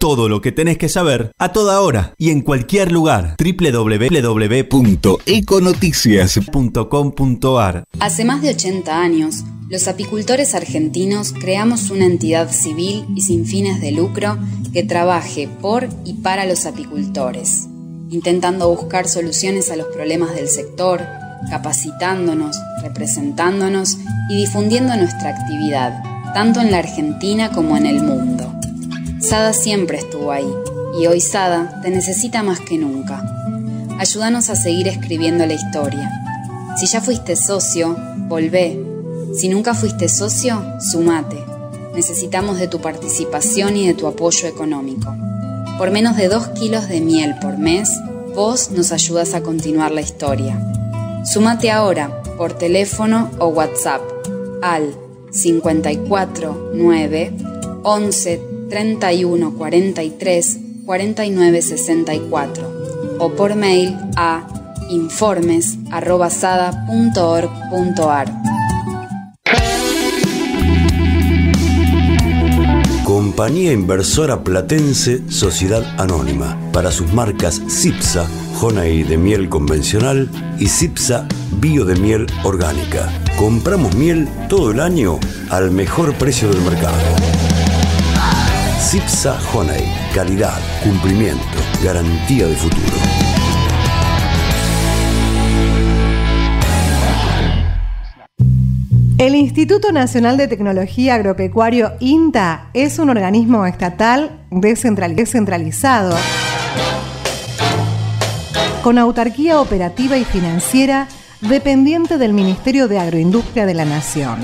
Todo lo que tenés que saber a toda hora y en cualquier lugar. www.econoticias.com.ar Hace más de 80 años, los apicultores argentinos creamos una entidad civil y sin fines de lucro que trabaje por y para los apicultores, intentando buscar soluciones a los problemas del sector, capacitándonos, representándonos y difundiendo nuestra actividad, tanto en la Argentina como en el mundo. Sada siempre estuvo ahí y hoy Sada te necesita más que nunca. Ayúdanos a seguir escribiendo la historia. Si ya fuiste socio, volvé si nunca fuiste socio, sumate. Necesitamos de tu participación y de tu apoyo económico. Por menos de 2 kilos de miel por mes, vos nos ayudas a continuar la historia. Sumate ahora por teléfono o WhatsApp al 54 9 11 31 43 49 64 o por mail a informes.sada.org.ar. Compañía Inversora Platense Sociedad Anónima para sus marcas CIPSA, Honey de miel convencional y CIPSA Bio de miel orgánica. Compramos miel todo el año al mejor precio del mercado. CIPSA Honey, calidad, cumplimiento, garantía de futuro. El Instituto Nacional de Tecnología Agropecuario INTA es un organismo estatal descentralizado con autarquía operativa y financiera dependiente del Ministerio de Agroindustria de la Nación.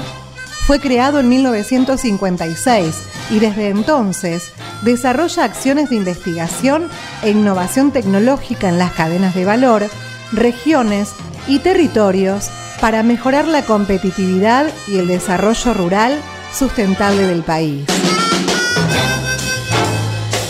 Fue creado en 1956 y desde entonces desarrolla acciones de investigación e innovación tecnológica en las cadenas de valor, regiones y territorios para mejorar la competitividad y el desarrollo rural sustentable del país.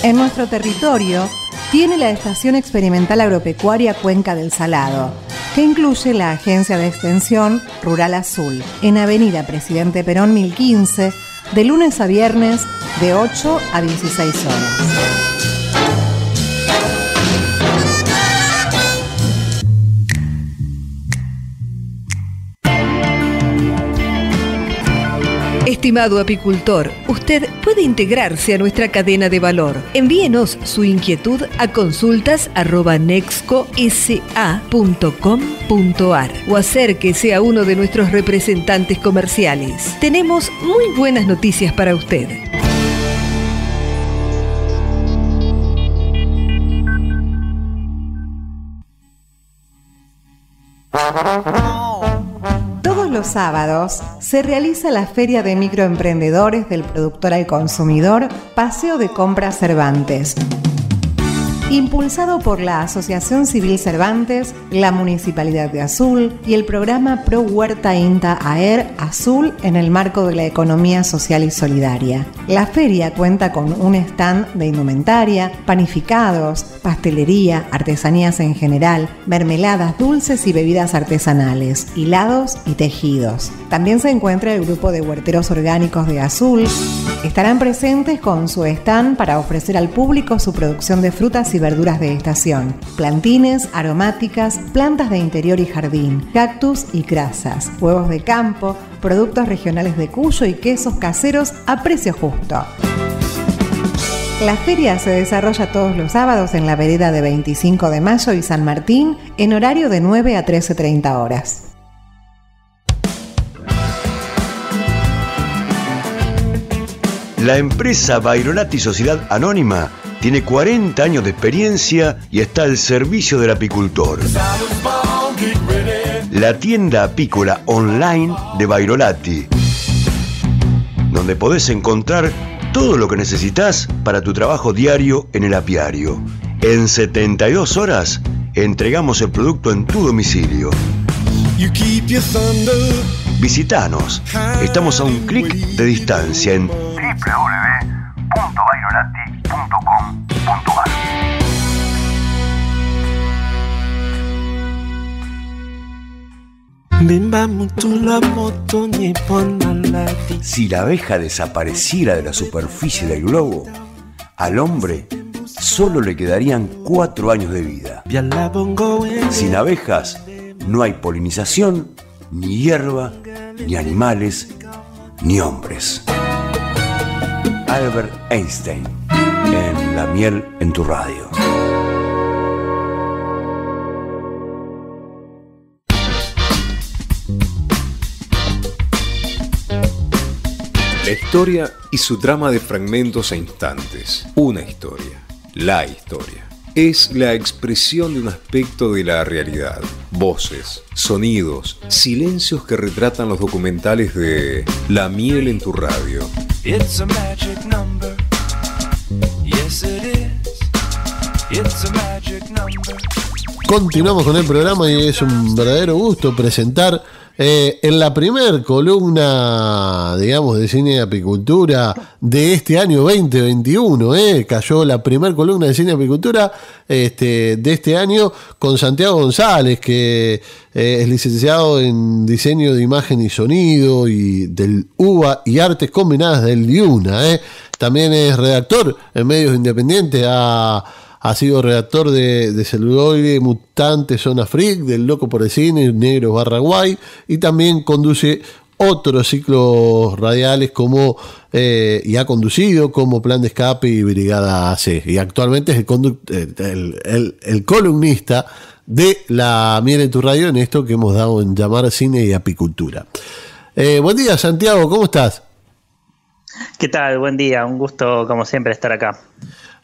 En nuestro territorio tiene la Estación Experimental Agropecuaria Cuenca del Salado, que incluye la Agencia de Extensión Rural Azul, en Avenida Presidente Perón 1015, de lunes a viernes de 8 a 16 horas. Estimado apicultor, usted puede integrarse a nuestra cadena de valor. Envíenos su inquietud a consultas.nexcosa.com.ar o acérquese a uno de nuestros representantes comerciales. Tenemos muy buenas noticias para usted. Los sábados se realiza la Feria de Microemprendedores del Productor al Consumidor, Paseo de Compras Cervantes. Impulsado por la Asociación Civil Cervantes, la Municipalidad de Azul y el programa Pro Huerta INTA AER Azul en el marco de la economía social y solidaria. La feria cuenta con un stand de indumentaria, panificados, pastelería, artesanías en general, mermeladas, dulces y bebidas artesanales, hilados y tejidos. También se encuentra el grupo de huerteros orgánicos de Azul. Estarán presentes con su stand para ofrecer al público su producción de frutas y verduras de estación, plantines, aromáticas, plantas de interior y jardín, cactus y crasas, huevos de campo, productos regionales de Cuyo y quesos caseros a precio justo. La feria se desarrolla todos los sábados en la vereda de 25 de mayo y San Martín en horario de 9 a 13.30 horas. La empresa Bairolati Sociedad Anónima tiene 40 años de experiencia y está al servicio del apicultor. La tienda apícola online de Bairolati, donde podés encontrar todo lo que necesitas para tu trabajo diario en el apiario. En 72 horas entregamos el producto en tu domicilio. Visítanos. Estamos a un clic de distancia en Si la abeja desapareciera de la superficie del globo, al hombre solo le quedarían cuatro años de vida. Sin abejas no hay polinización, ni hierba, ni animales, ni hombres. Albert Einstein, en La miel en tu radio. La historia y su trama de fragmentos e instantes. Una historia. La historia. Es la expresión de un aspecto de la realidad. Voces, sonidos, silencios que retratan los documentales de La miel en tu radio. It's a magic number. Yes, it is. It's a magic number. Continuamos con el programa y es un verdadero gusto presentar eh, en la primer columna, digamos, de cine y apicultura de este año 2021, eh, cayó la primer columna de cine y apicultura este, de este año con Santiago González, que eh, es licenciado en diseño de imagen y sonido y del UBA y artes combinadas del DIUNA. También es redactor en medios independientes, ha ha sido redactor de, de Celuloide, Mutante, Zona Freak, del Loco por el Cine, Negro Barraguay, y también conduce otros ciclos radiales como eh, y ha conducido como Plan de Escape y Brigada AC. Y actualmente es el, columnista de la Miel en tu Radio en esto que hemos dado en llamar cine y apicultura. Eh, buen día, Santiago, ¿cómo estás? ¿Qué tal? Buen día, un gusto como siempre estar acá.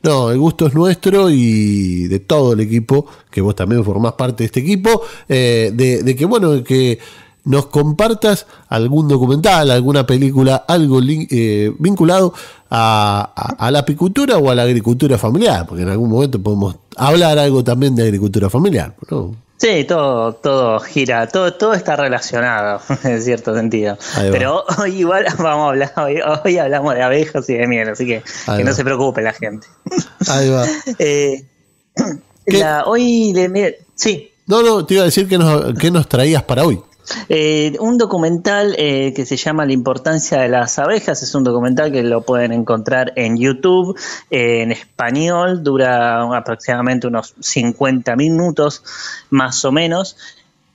No, el gusto es nuestro y de todo el equipo, que vos también formás parte de este equipo, eh, de, que, bueno, que nos compartas algún documental, alguna película, algo eh, vinculado a, la apicultura o a la agricultura familiar, porque en algún momento podemos hablar algo también de agricultura familiar. ¿no? Sí, todo, todo gira, todo, todo está relacionado en cierto sentido. Pero hoy igual vamos a hablar, hoy, hablamos de abejas y de miel, así que que no se preocupe la gente. Ahí va. eh, hoy de miel, sí. No, no, te iba a decir que nos, que nos traías para hoy. Eh, un documental eh, que se llama La importancia de las abejas, es un documental que lo pueden encontrar en YouTube eh, en español, dura aproximadamente unos 50 minutos más o menos.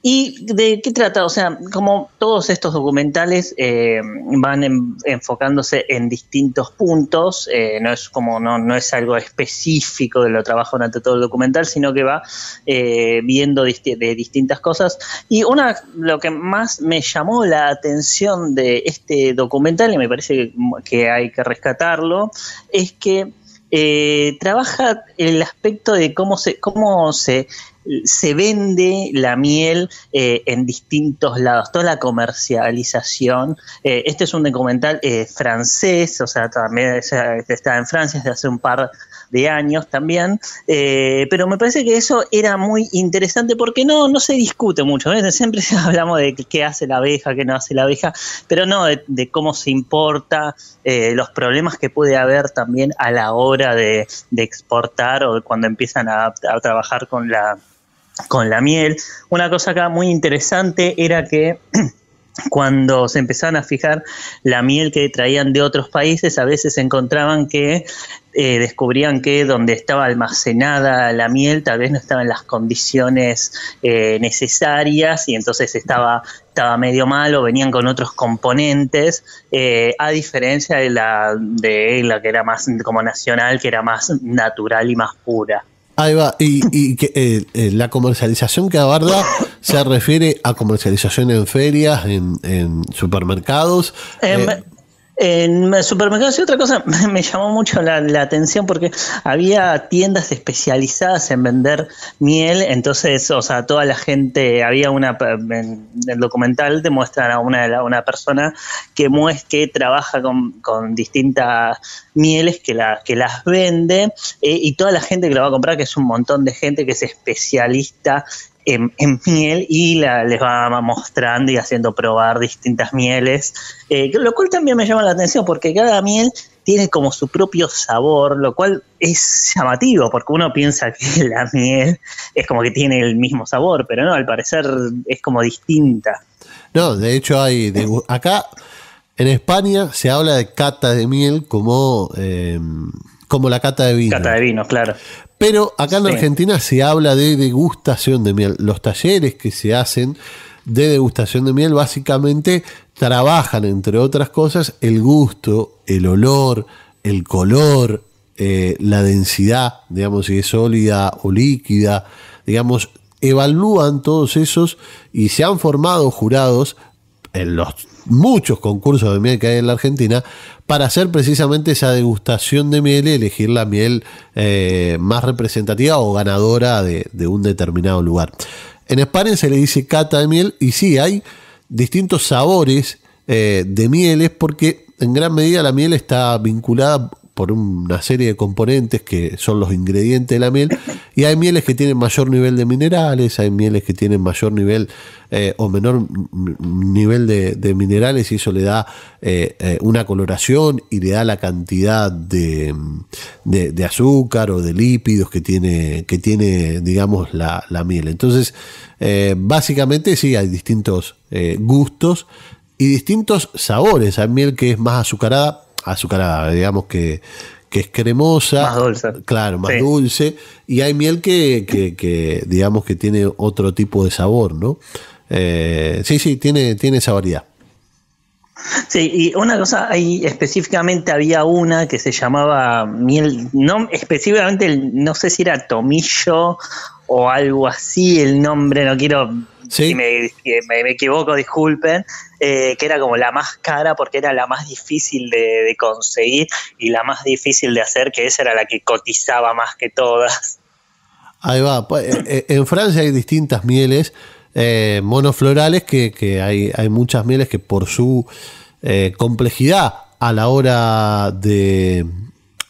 ¿Y de qué trata? O sea, como todos estos documentales eh, van enfocándose en distintos puntos, eh, no es como no, no es algo específico de lo trabajo durante todo el documental, sino que va eh, viendo de distintas cosas. Y una lo que más me llamó la atención de este documental, y me parece que hay que rescatarlo, es que trabaja el aspecto de cómo se, cómo se se vende la miel eh, en distintos lados, toda la comercialización. Eh, este es un documental eh, francés, o sea, también está en Francia desde hace un par de años también, pero me parece que eso era muy interesante porque no, no se discute mucho, siempre hablamos de qué hace la abeja, qué no hace la abeja, pero no de, cómo se importa, los problemas que puede haber también a la hora de, exportar o cuando empiezan a trabajar con la con la miel. Una cosa acá muy interesante era que cuando se empezaban a fijar la miel que traían de otros países, a veces encontraban que eh, descubrían que donde estaba almacenada la miel tal vez no estaba en las condiciones eh, necesarias y entonces estaba, estaba medio malo, venían con otros componentes, eh, a diferencia de la, de la que era más como nacional, que era más natural y más pura. Ahí va, y, que eh, eh, la comercialización que abarda se refiere a comercialización en ferias, en, supermercados. Eh, en supermercados y otra cosa me llamó mucho la, atención porque había tiendas especializadas en vender miel, entonces, o sea, toda la gente, había una, en el documental te muestran a una, una persona que, que trabaja con, con distintas mieles que, que las vende eh, y toda la gente que la va a comprar, que es un montón de gente que es especialista en, miel y la, les va mostrando y haciendo probar distintas mieles, eh, lo cual también me llama la atención porque cada miel tiene como su propio sabor, lo cual es llamativo porque uno piensa que la miel es como que tiene el mismo sabor, pero no, al parecer es como distinta. No, de hecho hay, acá en España se habla de cata de miel como, eh, como la cata de vino. Cata de vino, claro. Pero acá en Argentina se habla de degustación de miel. Los talleres que se hacen de degustación de miel básicamente trabajan, entre otras cosas, el gusto, el olor, el color, eh, la densidad, digamos, si es sólida o líquida, digamos, evalúan todos esos y se han formado jurados en los muchos concursos de miel que hay en la Argentina para hacer precisamente esa degustación de miel y elegir la miel eh, más representativa o ganadora de, un determinado lugar. En España se le dice cata de miel y sí, hay distintos sabores eh, de mieles porque en gran medida la miel está vinculada por una serie de componentes que son los ingredientes de la miel. Y hay mieles que tienen mayor nivel de minerales, hay mieles que tienen mayor nivel eh, o menor nivel de, minerales y eso le da eh, eh, una coloración y le da la cantidad de, de, azúcar o de lípidos que tiene, que tiene digamos, la, la miel. Entonces, básicamente sí, hay distintos gustos y distintos sabores. Hay miel que es más azucarada, azucarada, digamos que, que es cremosa. Más dulce. Claro, más dulce. Y hay miel que, que, digamos que tiene otro tipo de sabor, ¿no? Eh, sí, sí, tiene, tiene esa variedad. Sí, y una cosa, ahí específicamente había una que se llamaba miel, no específicamente, no sé si era tomillo o algo así el nombre, no quiero si me, equivoco, disculpen, eh, que era como la más cara porque era la más difícil de, conseguir y la más difícil de hacer, que esa era la que cotizaba más que todas. Ahí va, pues, eh, eh, en Francia hay distintas mieles monoflorales que, hay, hay, muchas mieles que por su complejidad a la hora de,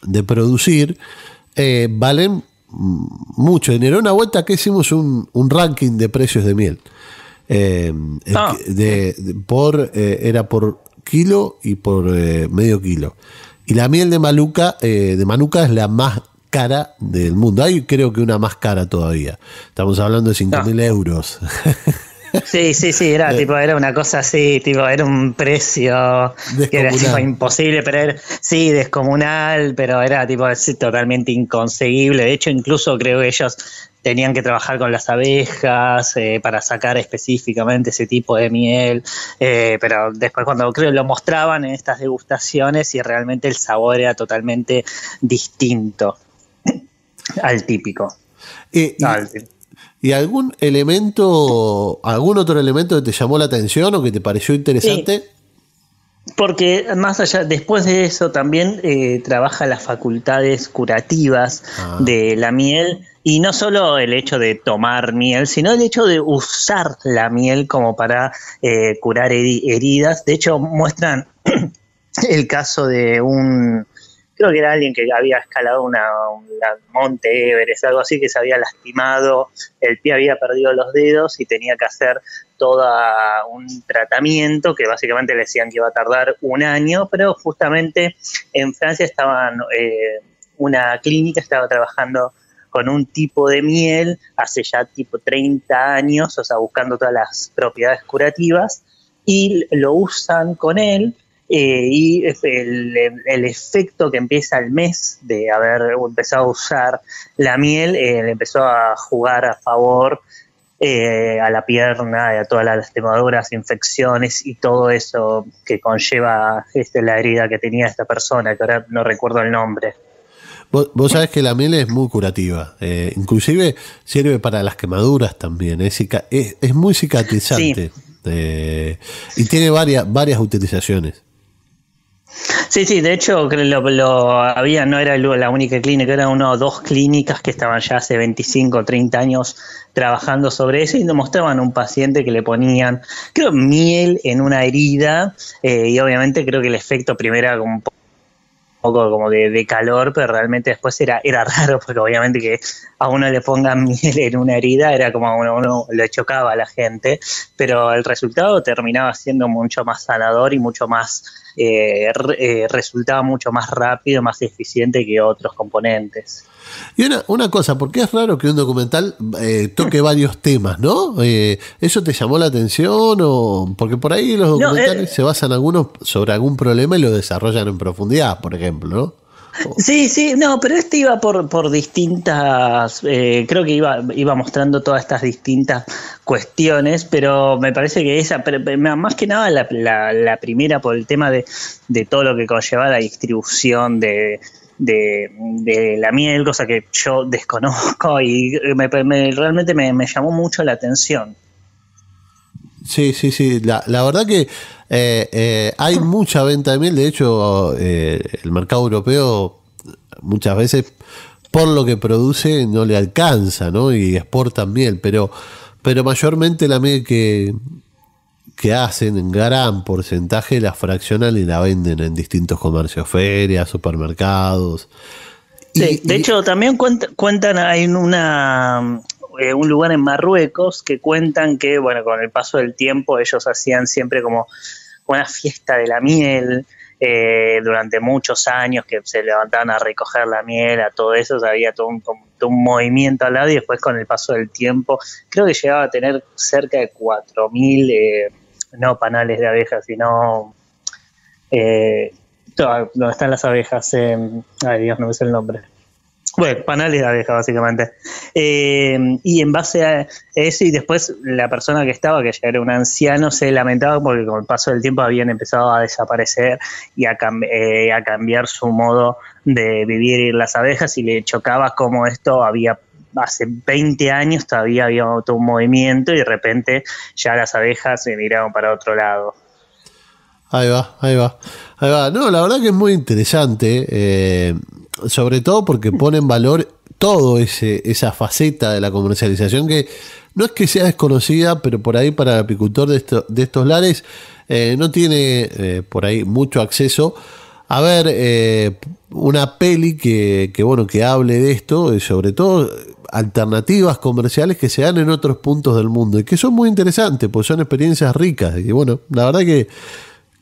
de producir valen mucho dinero. Una vuelta que hicimos un, ranking de precios de miel. Eh, ah. de, por, eh, era por kilo y por eh, medio kilo. Y la miel de Maluca, de Manuka es la más cara del mundo. Hay creo que una más cara todavía. Estamos hablando de 5 mil euros. Sí, sí, sí, era tipo, era una cosa así, tipo, era un precio que era tipo, imposible, pero era, sí, descomunal, pero era tipo totalmente inconseguible. De hecho, incluso creo que ellos tenían que trabajar con las abejas eh, para sacar específicamente ese tipo de miel, eh, pero después cuando creo lo mostraban en estas degustaciones y realmente el sabor era totalmente distinto al típico. Eh, ¿Y algún elemento, algún otro elemento que te llamó la atención o que te pareció interesante? Porque más allá, después de eso también eh, trabaja las facultades curativas ah. de la miel y no solo el hecho de tomar miel, sino el hecho de usar la miel como para eh, curar heridas. De hecho, muestran el caso de un, creo que era alguien que había escalado una, monte Everest, algo así, que se había lastimado, el pie había perdido los dedos y tenía que hacer todo un tratamiento que básicamente le decían que iba a tardar un año, pero justamente en Francia estaban, eh, una clínica estaba trabajando con un tipo de miel hace ya tipo 30 años, o sea, buscando todas las propiedades curativas, y lo usan con él eh, y el, el, efecto que empieza el mes de haber empezado a usar la miel, eh, le empezó a jugar a favor eh, a la pierna, a todas las lastimaduras, infecciones y todo eso que conlleva este, la herida que tenía esta persona, que ahora no recuerdo el nombre. Vos, sabés que la miel es muy curativa, inclusive sirve para las quemaduras también, es, es, muy cicatrizante y tiene varias, varias utilizaciones. Sí, sí, de hecho lo, había, no era la única clínica, eran una o dos clínicas que estaban ya hace 25 o 30 años trabajando sobre eso y nos mostraban a un paciente que le ponían, creo, miel en una herida eh, y obviamente creo que el efecto primero era un poco como de, calor, pero realmente después era, era raro porque obviamente que a uno le pongan miel en una herida era como a uno, uno le chocaba a la gente, pero el resultado terminaba siendo mucho más sanador y mucho más eh, eh, resultaba mucho más rápido, más eficiente que otros componentes. Y una, una cosa, porque es raro que un documental eh, toque varios temas, ¿no? ¿Eso te llamó la atención? o Porque por ahí los documentales se basan algunos sobre algún problema y lo desarrollan en profundidad, por ejemplo, ¿no? Sí, sí, no, pero este iba por, por distintas, eh, creo que iba, iba mostrando todas estas distintas cuestiones, pero me parece que esa, más que nada la, la, primera por el tema de, de, todo lo que conlleva la distribución de, de, la miel, cosa que yo desconozco y realmente me, llamó mucho la atención. Sí, sí, sí. La, la verdad que eh, eh, hay mucha venta de miel. De hecho, eh, el mercado europeo muchas veces por lo que produce no le alcanza, ¿no? Y exportan miel, pero, pero mayormente la miel que, que hacen en gran porcentaje la fraccionan y la venden en distintos comercios, ferias, supermercados. Sí, de hecho también cuent- cuentan, hay una eh, un lugar en Marruecos que cuentan que, bueno, con el paso del tiempo ellos hacían siempre como una fiesta de la miel eh, durante muchos años que se levantaban a recoger la miel, a todo eso, había todo un, movimiento al lado y después con el paso del tiempo creo que llegaba a tener cerca de 4.000, eh, no panales de abejas, sino... Eh, no, ¿Dónde están las abejas? Eh, ay Dios, no me sé el nombre. Bueno, panales de abeja, básicamente. Eh, y en base a eso, y después la persona que estaba, que ya era un anciano, se lamentaba porque con el paso del tiempo habían empezado a desaparecer y a, eh, cambiar su modo de vivir las abejas y le chocaba como esto había hace 20 años todavía había todo un movimiento y de repente ya las abejas se miraron para otro lado. Ahí va, ahí va. Ahí va. No, la verdad que es muy interesante, eh, sobre todo porque pone en valor todo ese, esa faceta de la comercialización que no es que sea desconocida, pero por ahí para el apicultor de, esto- de estos lares eh, no tiene eh, por ahí mucho acceso. A ver eh, una peli que, que, bueno que hable de esto y sobre todo alternativas comerciales que se dan en otros puntos del mundo y que son muy interesantes, pues son experiencias ricas. Y bueno, la verdad que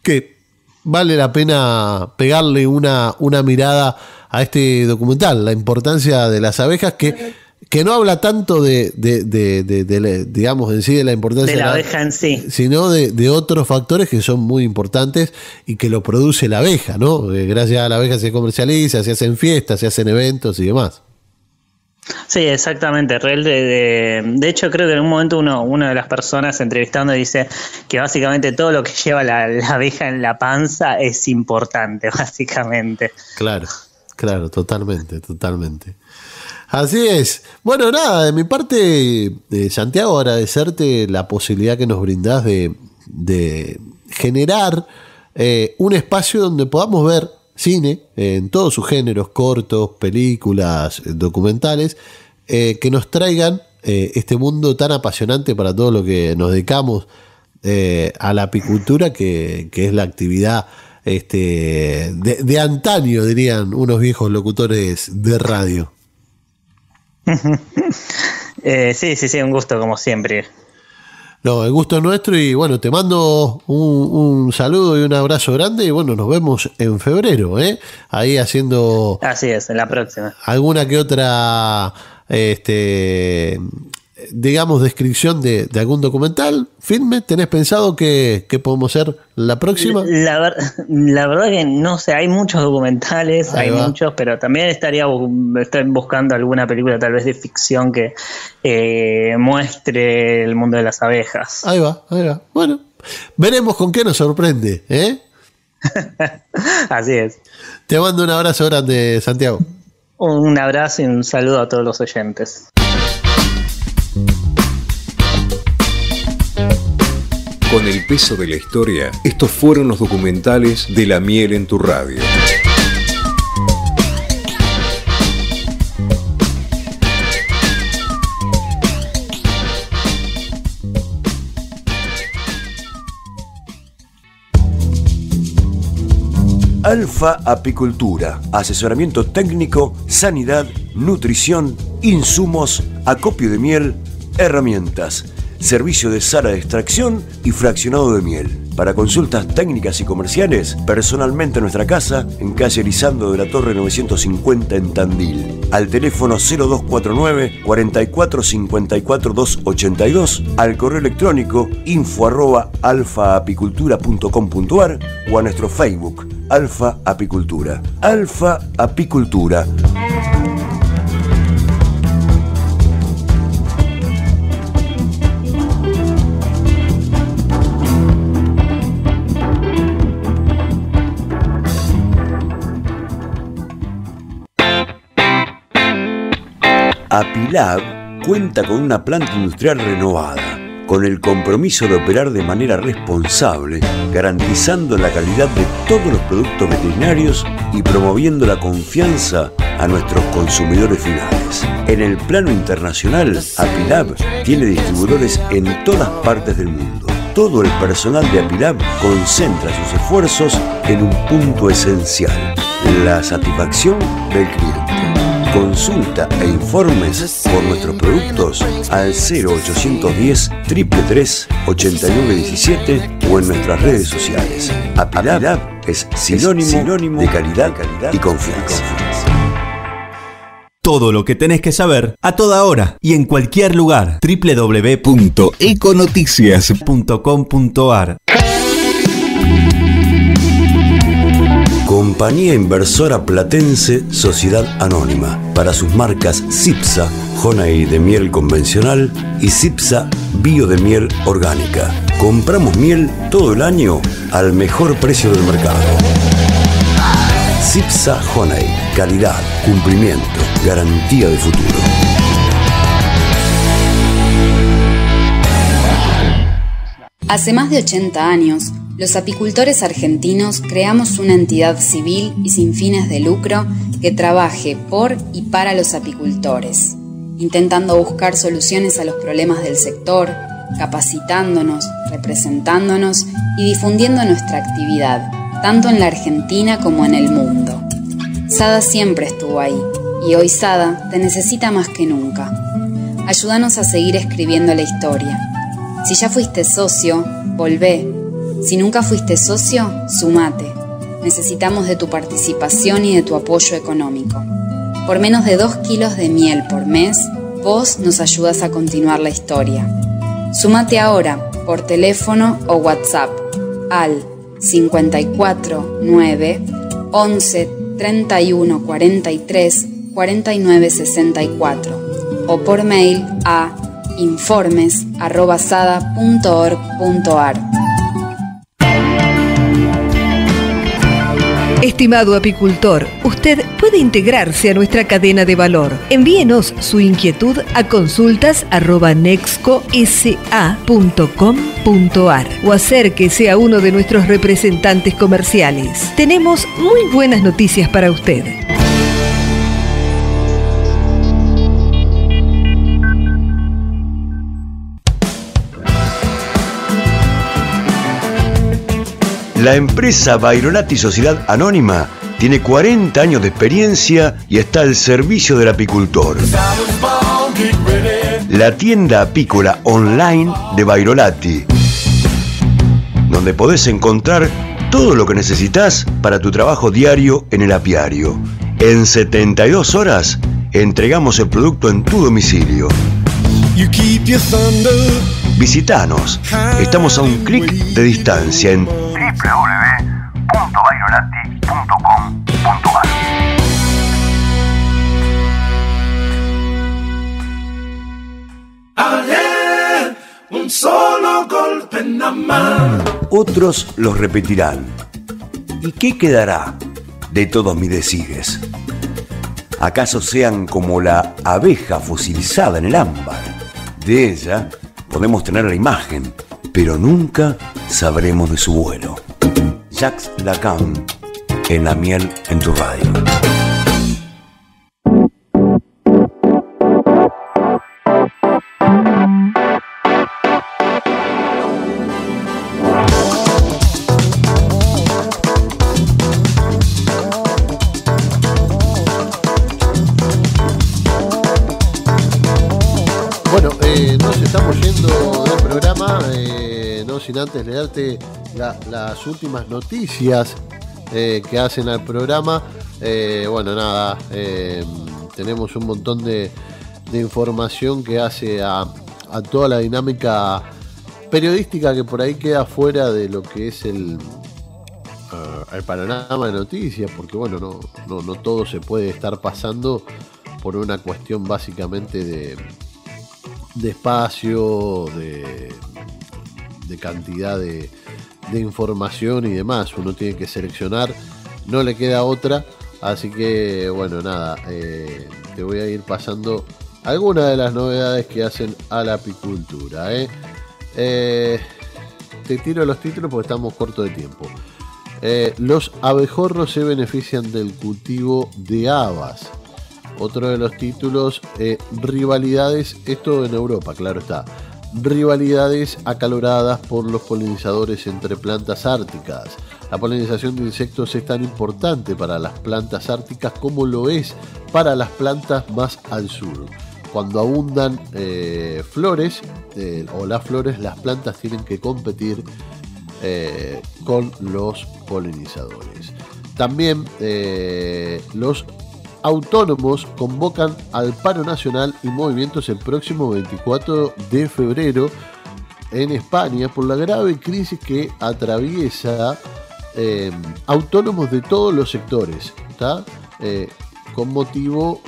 que vale la pena pegarle una, una mirada a este documental, la importancia de las abejas, que, que no habla tanto de, de- de- de- de la- digamos, en sí de la importancia De la abeja en sí. sino de, otros factores que son muy importantes y que lo produce la abeja, ¿no? Eh, Gracias a la abeja se comercializa, se hacen fiestas, se hacen eventos y demás. Sí, exactamente. Real de, de, de hecho, creo que en un momento uno, una de las personas entrevistando dice que básicamente todo lo que lleva la, la abeja en la panza es importante, básicamente. Claro, claro, totalmente, totalmente. Así es. Bueno, nada, de mi parte, eh, Santiago, agradecerte la posibilidad que nos brindás de, generar eh, un espacio donde podamos ver cine eh, en todos sus géneros, cortos, películas, documentales, que nos traigan este mundo tan apasionante para todo lo que nos dedicamos a la apicultura, que es la actividad este, de, de antaño, dirían unos viejos locutores de radio. Eh, sí, sí, sí, un gusto como siempre. No, el gusto es nuestro y bueno, te mando un, un saludo y un abrazo grande y bueno, nos vemos en febrero, ¿eh? Ahí haciendo Así es, en la próxima. alguna que otra, este, digamos, descripción de, de algún documental, filme. ¿Tenés pensado que, que podemos ser la próxima? La, ver- la verdad que no sé, hay muchos documentales, Ahí hay va. muchos, pero también estaría estoy buscando alguna película tal vez de ficción que eh, muestre el mundo de las abejas. Ahí va, ahí va. Bueno, veremos con qué nos sorprende, ¿eh? Así es. Te mando un abrazo grande, Santiago. Un abrazo y un saludo a todos los oyentes. Con el peso de la historia, estos fueron los documentales de la miel en tu radio. Alfa Apicultura, asesoramiento técnico, sanidad, nutrición, insumos, acopio de miel, herramientas, servicio de sala de extracción y fraccionado de miel. Para consultas técnicas y comerciales, personalmente en nuestra casa, en calle Elizando de la Torre 950 en Tandil. Al teléfono 0249 44 54 282, al correo electrónico info arroba alfaapicultura.com.ar o a nuestro Facebook, Alfa Apicultura. Alfa Apicultura. Apilab cuenta con una planta industrial renovada, con el compromiso de operar de manera responsable, garantizando la calidad de todos los productos veterinarios y promoviendo la confianza a nuestros consumidores finales. En el plano internacional, Apilab tiene distribuidores en todas partes del mundo. todo el personal de Apilab concentra sus esfuerzos en un punto esencial, la satisfacción del cliente. Consulta e informes por nuestros productos al 0810 333 8917 o en nuestras redes sociales. Apilab es sinónimo, de calidad, y confianza. Todo lo que tenés que saber a toda hora y en cualquier lugar. www.econoticias.com.ar Compañía Inversora Platense Sociedad Anónima para sus marcas CIPSA, Jonay de miel convencional y CIPSA Bio de miel orgánica. Compramos miel todo el año al mejor precio del mercado. CIPSA Honey, calidad, cumplimiento, garantía de futuro. Hace más de 80 años, los apicultores argentinos creamos una entidad civil y sin fines de lucro que trabaje por y para los apicultores, intentando buscar soluciones a los problemas del sector, capacitándonos, representándonos y difundiendo nuestra actividad, tanto en la Argentina como en el mundo. Sada siempre estuvo ahí y hoy Sada te necesita más que nunca. Ayúdanos a seguir escribiendo la historia. Si ya fuiste socio, volvé. Si nunca fuiste socio, sumate. Necesitamos de tu participación y de tu apoyo económico. Por menos de 2 kilos de miel por mes, vos nos ayudas a continuar la historia. Sumate ahora por teléfono o WhatsApp al 54 9 11 31 43 49 64 o por mail a informes@sada.org.ar. Estimado apicultor, usted puede integrarse a nuestra cadena de valor. Envíenos su inquietud a consultas.nexcosa.com.ar o acérquese a uno de nuestros representantes comerciales. Tenemos muy buenas noticias para usted. La empresa Bairolati Sociedad Anónima tiene 40 años de experiencia y está al servicio del apicultor. La tienda apícola online de Bairolati, donde podés encontrar todo lo que necesitas para tu trabajo diario en el apiario. En 72 horas entregamos el producto en tu domicilio. Visítanos. Estamos a un clic de distancia en www.bairolati.com.ar Ayer, un solo golpe nada más. Otros los repetirán. ¿Y qué quedará de todos mis desigues? ¿Acaso sean como la abeja fosilizada en el ámbar? De ella podemos tener la imagen, pero nunca sabremos de su vuelo. Jacques Lacan, en la miel en tu radio. La- las últimas noticias eh, que hacen al programa. Eh, bueno, nada, eh, tenemos un montón de, de información que hace a, a toda la dinámica periodística que por ahí queda fuera de lo que es el, el panorama de noticias, porque bueno, no, no, no todo se puede estar pasando por una cuestión básicamente de, de espacio, de, de cantidad de, información y demás. Uno tiene que seleccionar, no le queda otra. Así que bueno, nada, eh, te voy a ir pasando algunas de las novedades que hacen a la apicultura. ¿eh? Eh, te tiro los títulos porque estamos cortos de tiempo. Los abejorros se benefician del cultivo de habas. Otro de los títulos, rivalidades, esto en Europa, claro está. Rivalidades acaloradas por los polinizadores entre plantas árticas. La polinización de insectos es tan importante para las plantas árticas como lo es para las plantas más al sur. Cuando abundan eh, flores eh, o las flores, las plantas tienen que competir eh, con los polinizadores. También los autónomos convocan al paro nacional y movimientos el próximo 24 de febrero en España por la grave crisis que atraviesa eh, autónomos de todos los sectores, eh, con motivo,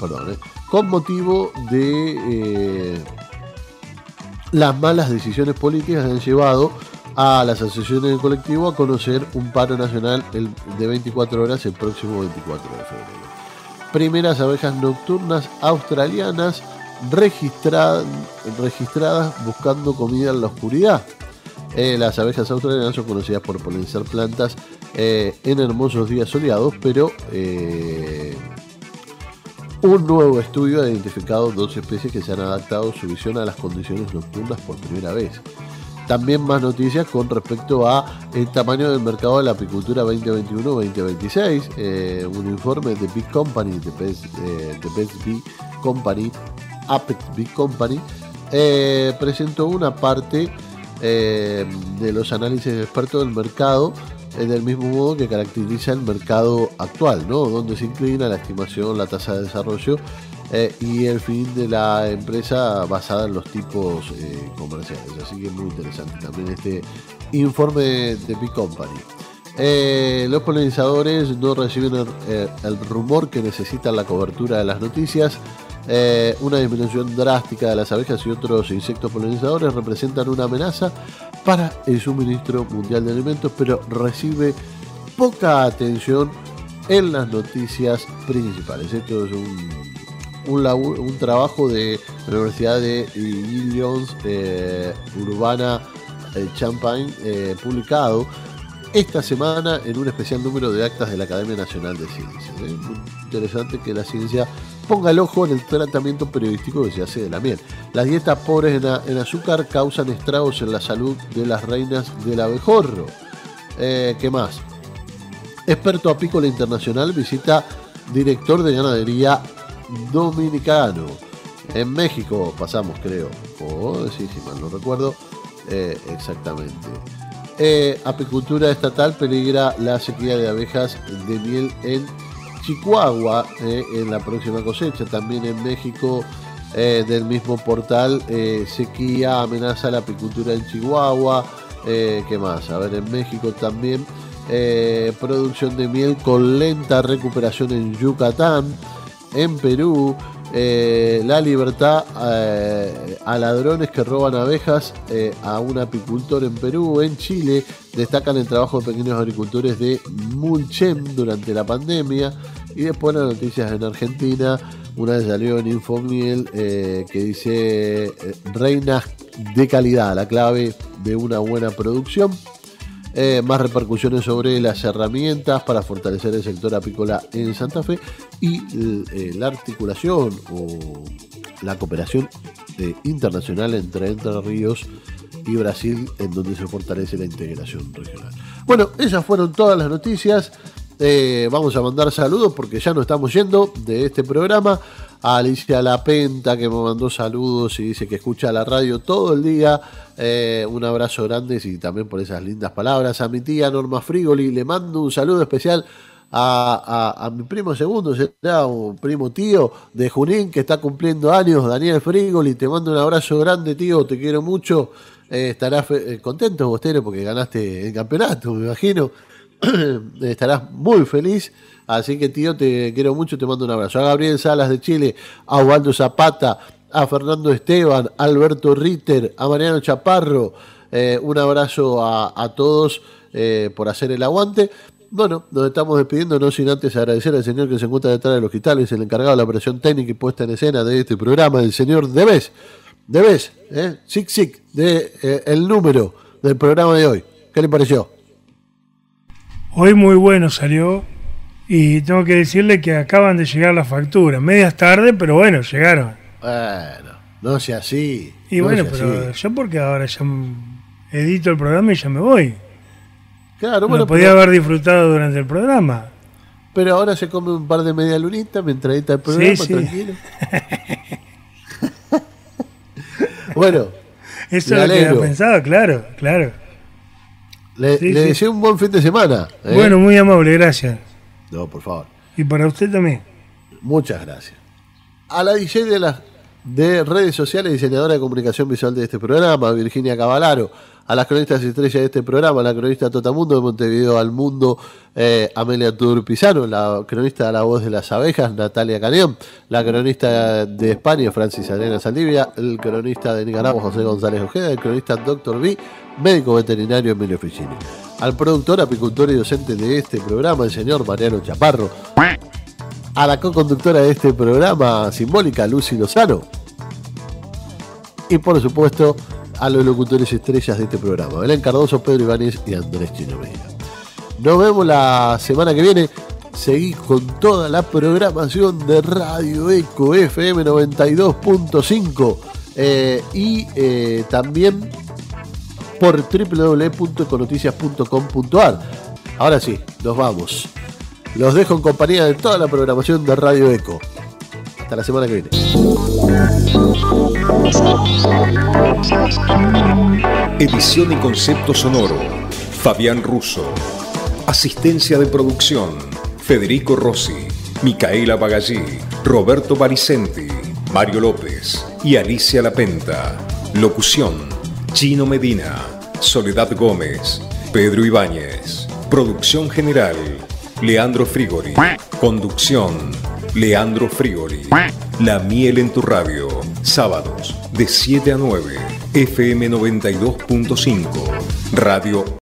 perdón, eh, con motivo de las malas decisiones políticas que han llevado a las asociaciones del colectivo a conocer un paro nacional de 24 horas el próximo 24 de febrero. Primeras abejas nocturnas australianas registradas buscando comida en la oscuridad. Eh, las abejas australianas son conocidas por polinizar plantas eh, en hermosos días soleados, pero eh, un nuevo estudio ha identificado dos especies que se han adaptado su visión a las condiciones nocturnas por primera vez. También más noticias con respecto a el tamaño del mercado de la apicultura 2021-2026. un informe de Big Company, de Best, Best Bee Company, Apex Big Company, presentó una parte eh, de los análisis expertos del mercado del mismo modo que caracteriza el mercado actual, ¿no? donde se inclina la estimación, la tasa de desarrollo eh, y el fin de la empresa basada en los tipos eh, comerciales. Así que es muy interesante también este informe de Big Company. los polinizadores no reciben el rumor que necesitan la cobertura de las noticias eh, una disminución drástica de las abejas y otros insectos polinizadores representan una amenaza para el suministro mundial de alimentos, pero recibe poca atención en las noticias principales. Esto es un, trabajo de la Universidad de Illinois eh, Urbana eh, Champagne publicado esta semana en un especial número de actas de la Academia Nacional de Ciencias. Es muy interesante que la ciencia ponga el ojo en el tratamiento periodístico que se hace de la miel. Las dietas pobres en, azúcar causan estragos en la salud de las reinas del abejorro. Eh, ¿Qué más? Experto apícola internacional visita director de ganadería dominicano. En México pasamos, creo. Oh, sí, si mal no recuerdo. Eh, exactamente. Eh, apicultura estatal peligra la sequía de abejas de miel en Chihuahua eh, en la próxima cosecha. También en México, del mismo portal, sequía amenaza la apicultura en Chihuahua. ¿Qué más? A ver, en México también producción de miel con lenta recuperación en Yucatán. En Perú, la libertad a ladrones que roban abejas a un apicultor en Perú. En Chile destacan el trabajo de pequeños agricultores de Mulchem durante la pandemia. Y después las noticias en Argentina, una vez salió en Infomiel eh, que dice eh, reinas de calidad, la clave de una buena producción. Eh, más repercusiones sobre las herramientas para fortalecer el sector apícola en Santa Fe y la articulación o la cooperación internacional entre Entre Ríos y Brasil, en donde se fortalece la integración regional. Bueno, esas fueron todas las noticias. Eh, vamos a mandar saludos porque ya nos estamos yendo de este programa. A Alicia Lapenta que me mandó saludos y dice que escucha la radio todo el día. Eh, un abrazo grande y también por esas lindas palabras. A mi tía Norma Frigoli le mando un saludo especial. A, mi primo segundo, será un primo tío de Junín que está cumpliendo años, Daniel Frigoli. Te mando un abrazo grande, tío, te quiero mucho. Eh, estarás contento, Bostero, porque ganaste el campeonato, me imagino. estarás muy feliz. Así que, tío, te quiero mucho, te mando un abrazo. A Gabriel Salas de Chile, a Osvaldo Zapata, a Fernando Esteban, a Alberto Ritter, a Mariano Chaparro. Eh, un abrazo a, todos eh, por hacer el aguante. Bueno, nos estamos despidiendo, no sin antes agradecer al señor que se encuentra detrás de los cristales, el encargado de la operación técnica y puesta en escena de este programa, el señor Debes. Debes, eh, Sic Sic, de eh, el número del programa de hoy. ¿Qué le pareció? Hoy muy bueno salió y tengo que decirle que acaban de llegar las facturas. Medias tarde, pero bueno, llegaron. Bueno, No sea así. Y no bueno, pero así. yo porque ahora ya edito el programa y ya me voy. Claro, Lo bueno, podía pero- haber disfrutado durante el programa. Pero ahora se come un par de media lunita mientras edita el programa, sí. tranquilo. bueno, Eso lo que había pensado, claro, claro. Le, Sí, le sí. deseo un buen fin de semana. ¿eh? Bueno, muy amable, gracias. No, por favor. Y para usted también. Muchas gracias. A la DJ de las de redes sociales, diseñadora de comunicación visual de este programa, Virginia Cavalaro. A las cronistas estrellas de este programa, la cronista Totamundo de Montevideo al Mundo, eh, Amelia Turpizano, la cronista de La Voz de las Abejas, Natalia Caneón, la cronista de España, Francis Arena Saldivia, el cronista de Nicaragua, José González Ojeda, el cronista Dr. B, médico veterinario Emilio Ficini. Al productor, apicultor y docente de este programa, el señor Mariano Chaparro. A la co-conductora de este programa simbólica, Lucy Lozano. Y por supuesto, a los locutores estrellas de este programa, Belén Cardoso, Pedro Ibáñez y Andrés Chino Medina. Nos vemos la semana que viene. Seguí con toda la programación de Radio Eco FM 92.5 eh, y eh, también por www.econoticias.com.ar. Ahora sí, nos vamos. Los dejo en compañía de toda la programación de Radio Eco. Hasta la semana que viene. Edición y concepto sonoro. Fabián Russo. Asistencia de producción. Federico Rossi. Micaela Bagallí. Roberto Baricenti. Mario López. Y Alicia Lapenta. Locución. Chino Medina. Soledad Gómez. Pedro Ibáñez. Producción general. Leandro Frigori. Conducción. Leandro Frigori. La miel en tu radio. Sábados de 7 a 9. FM 92.5. Radio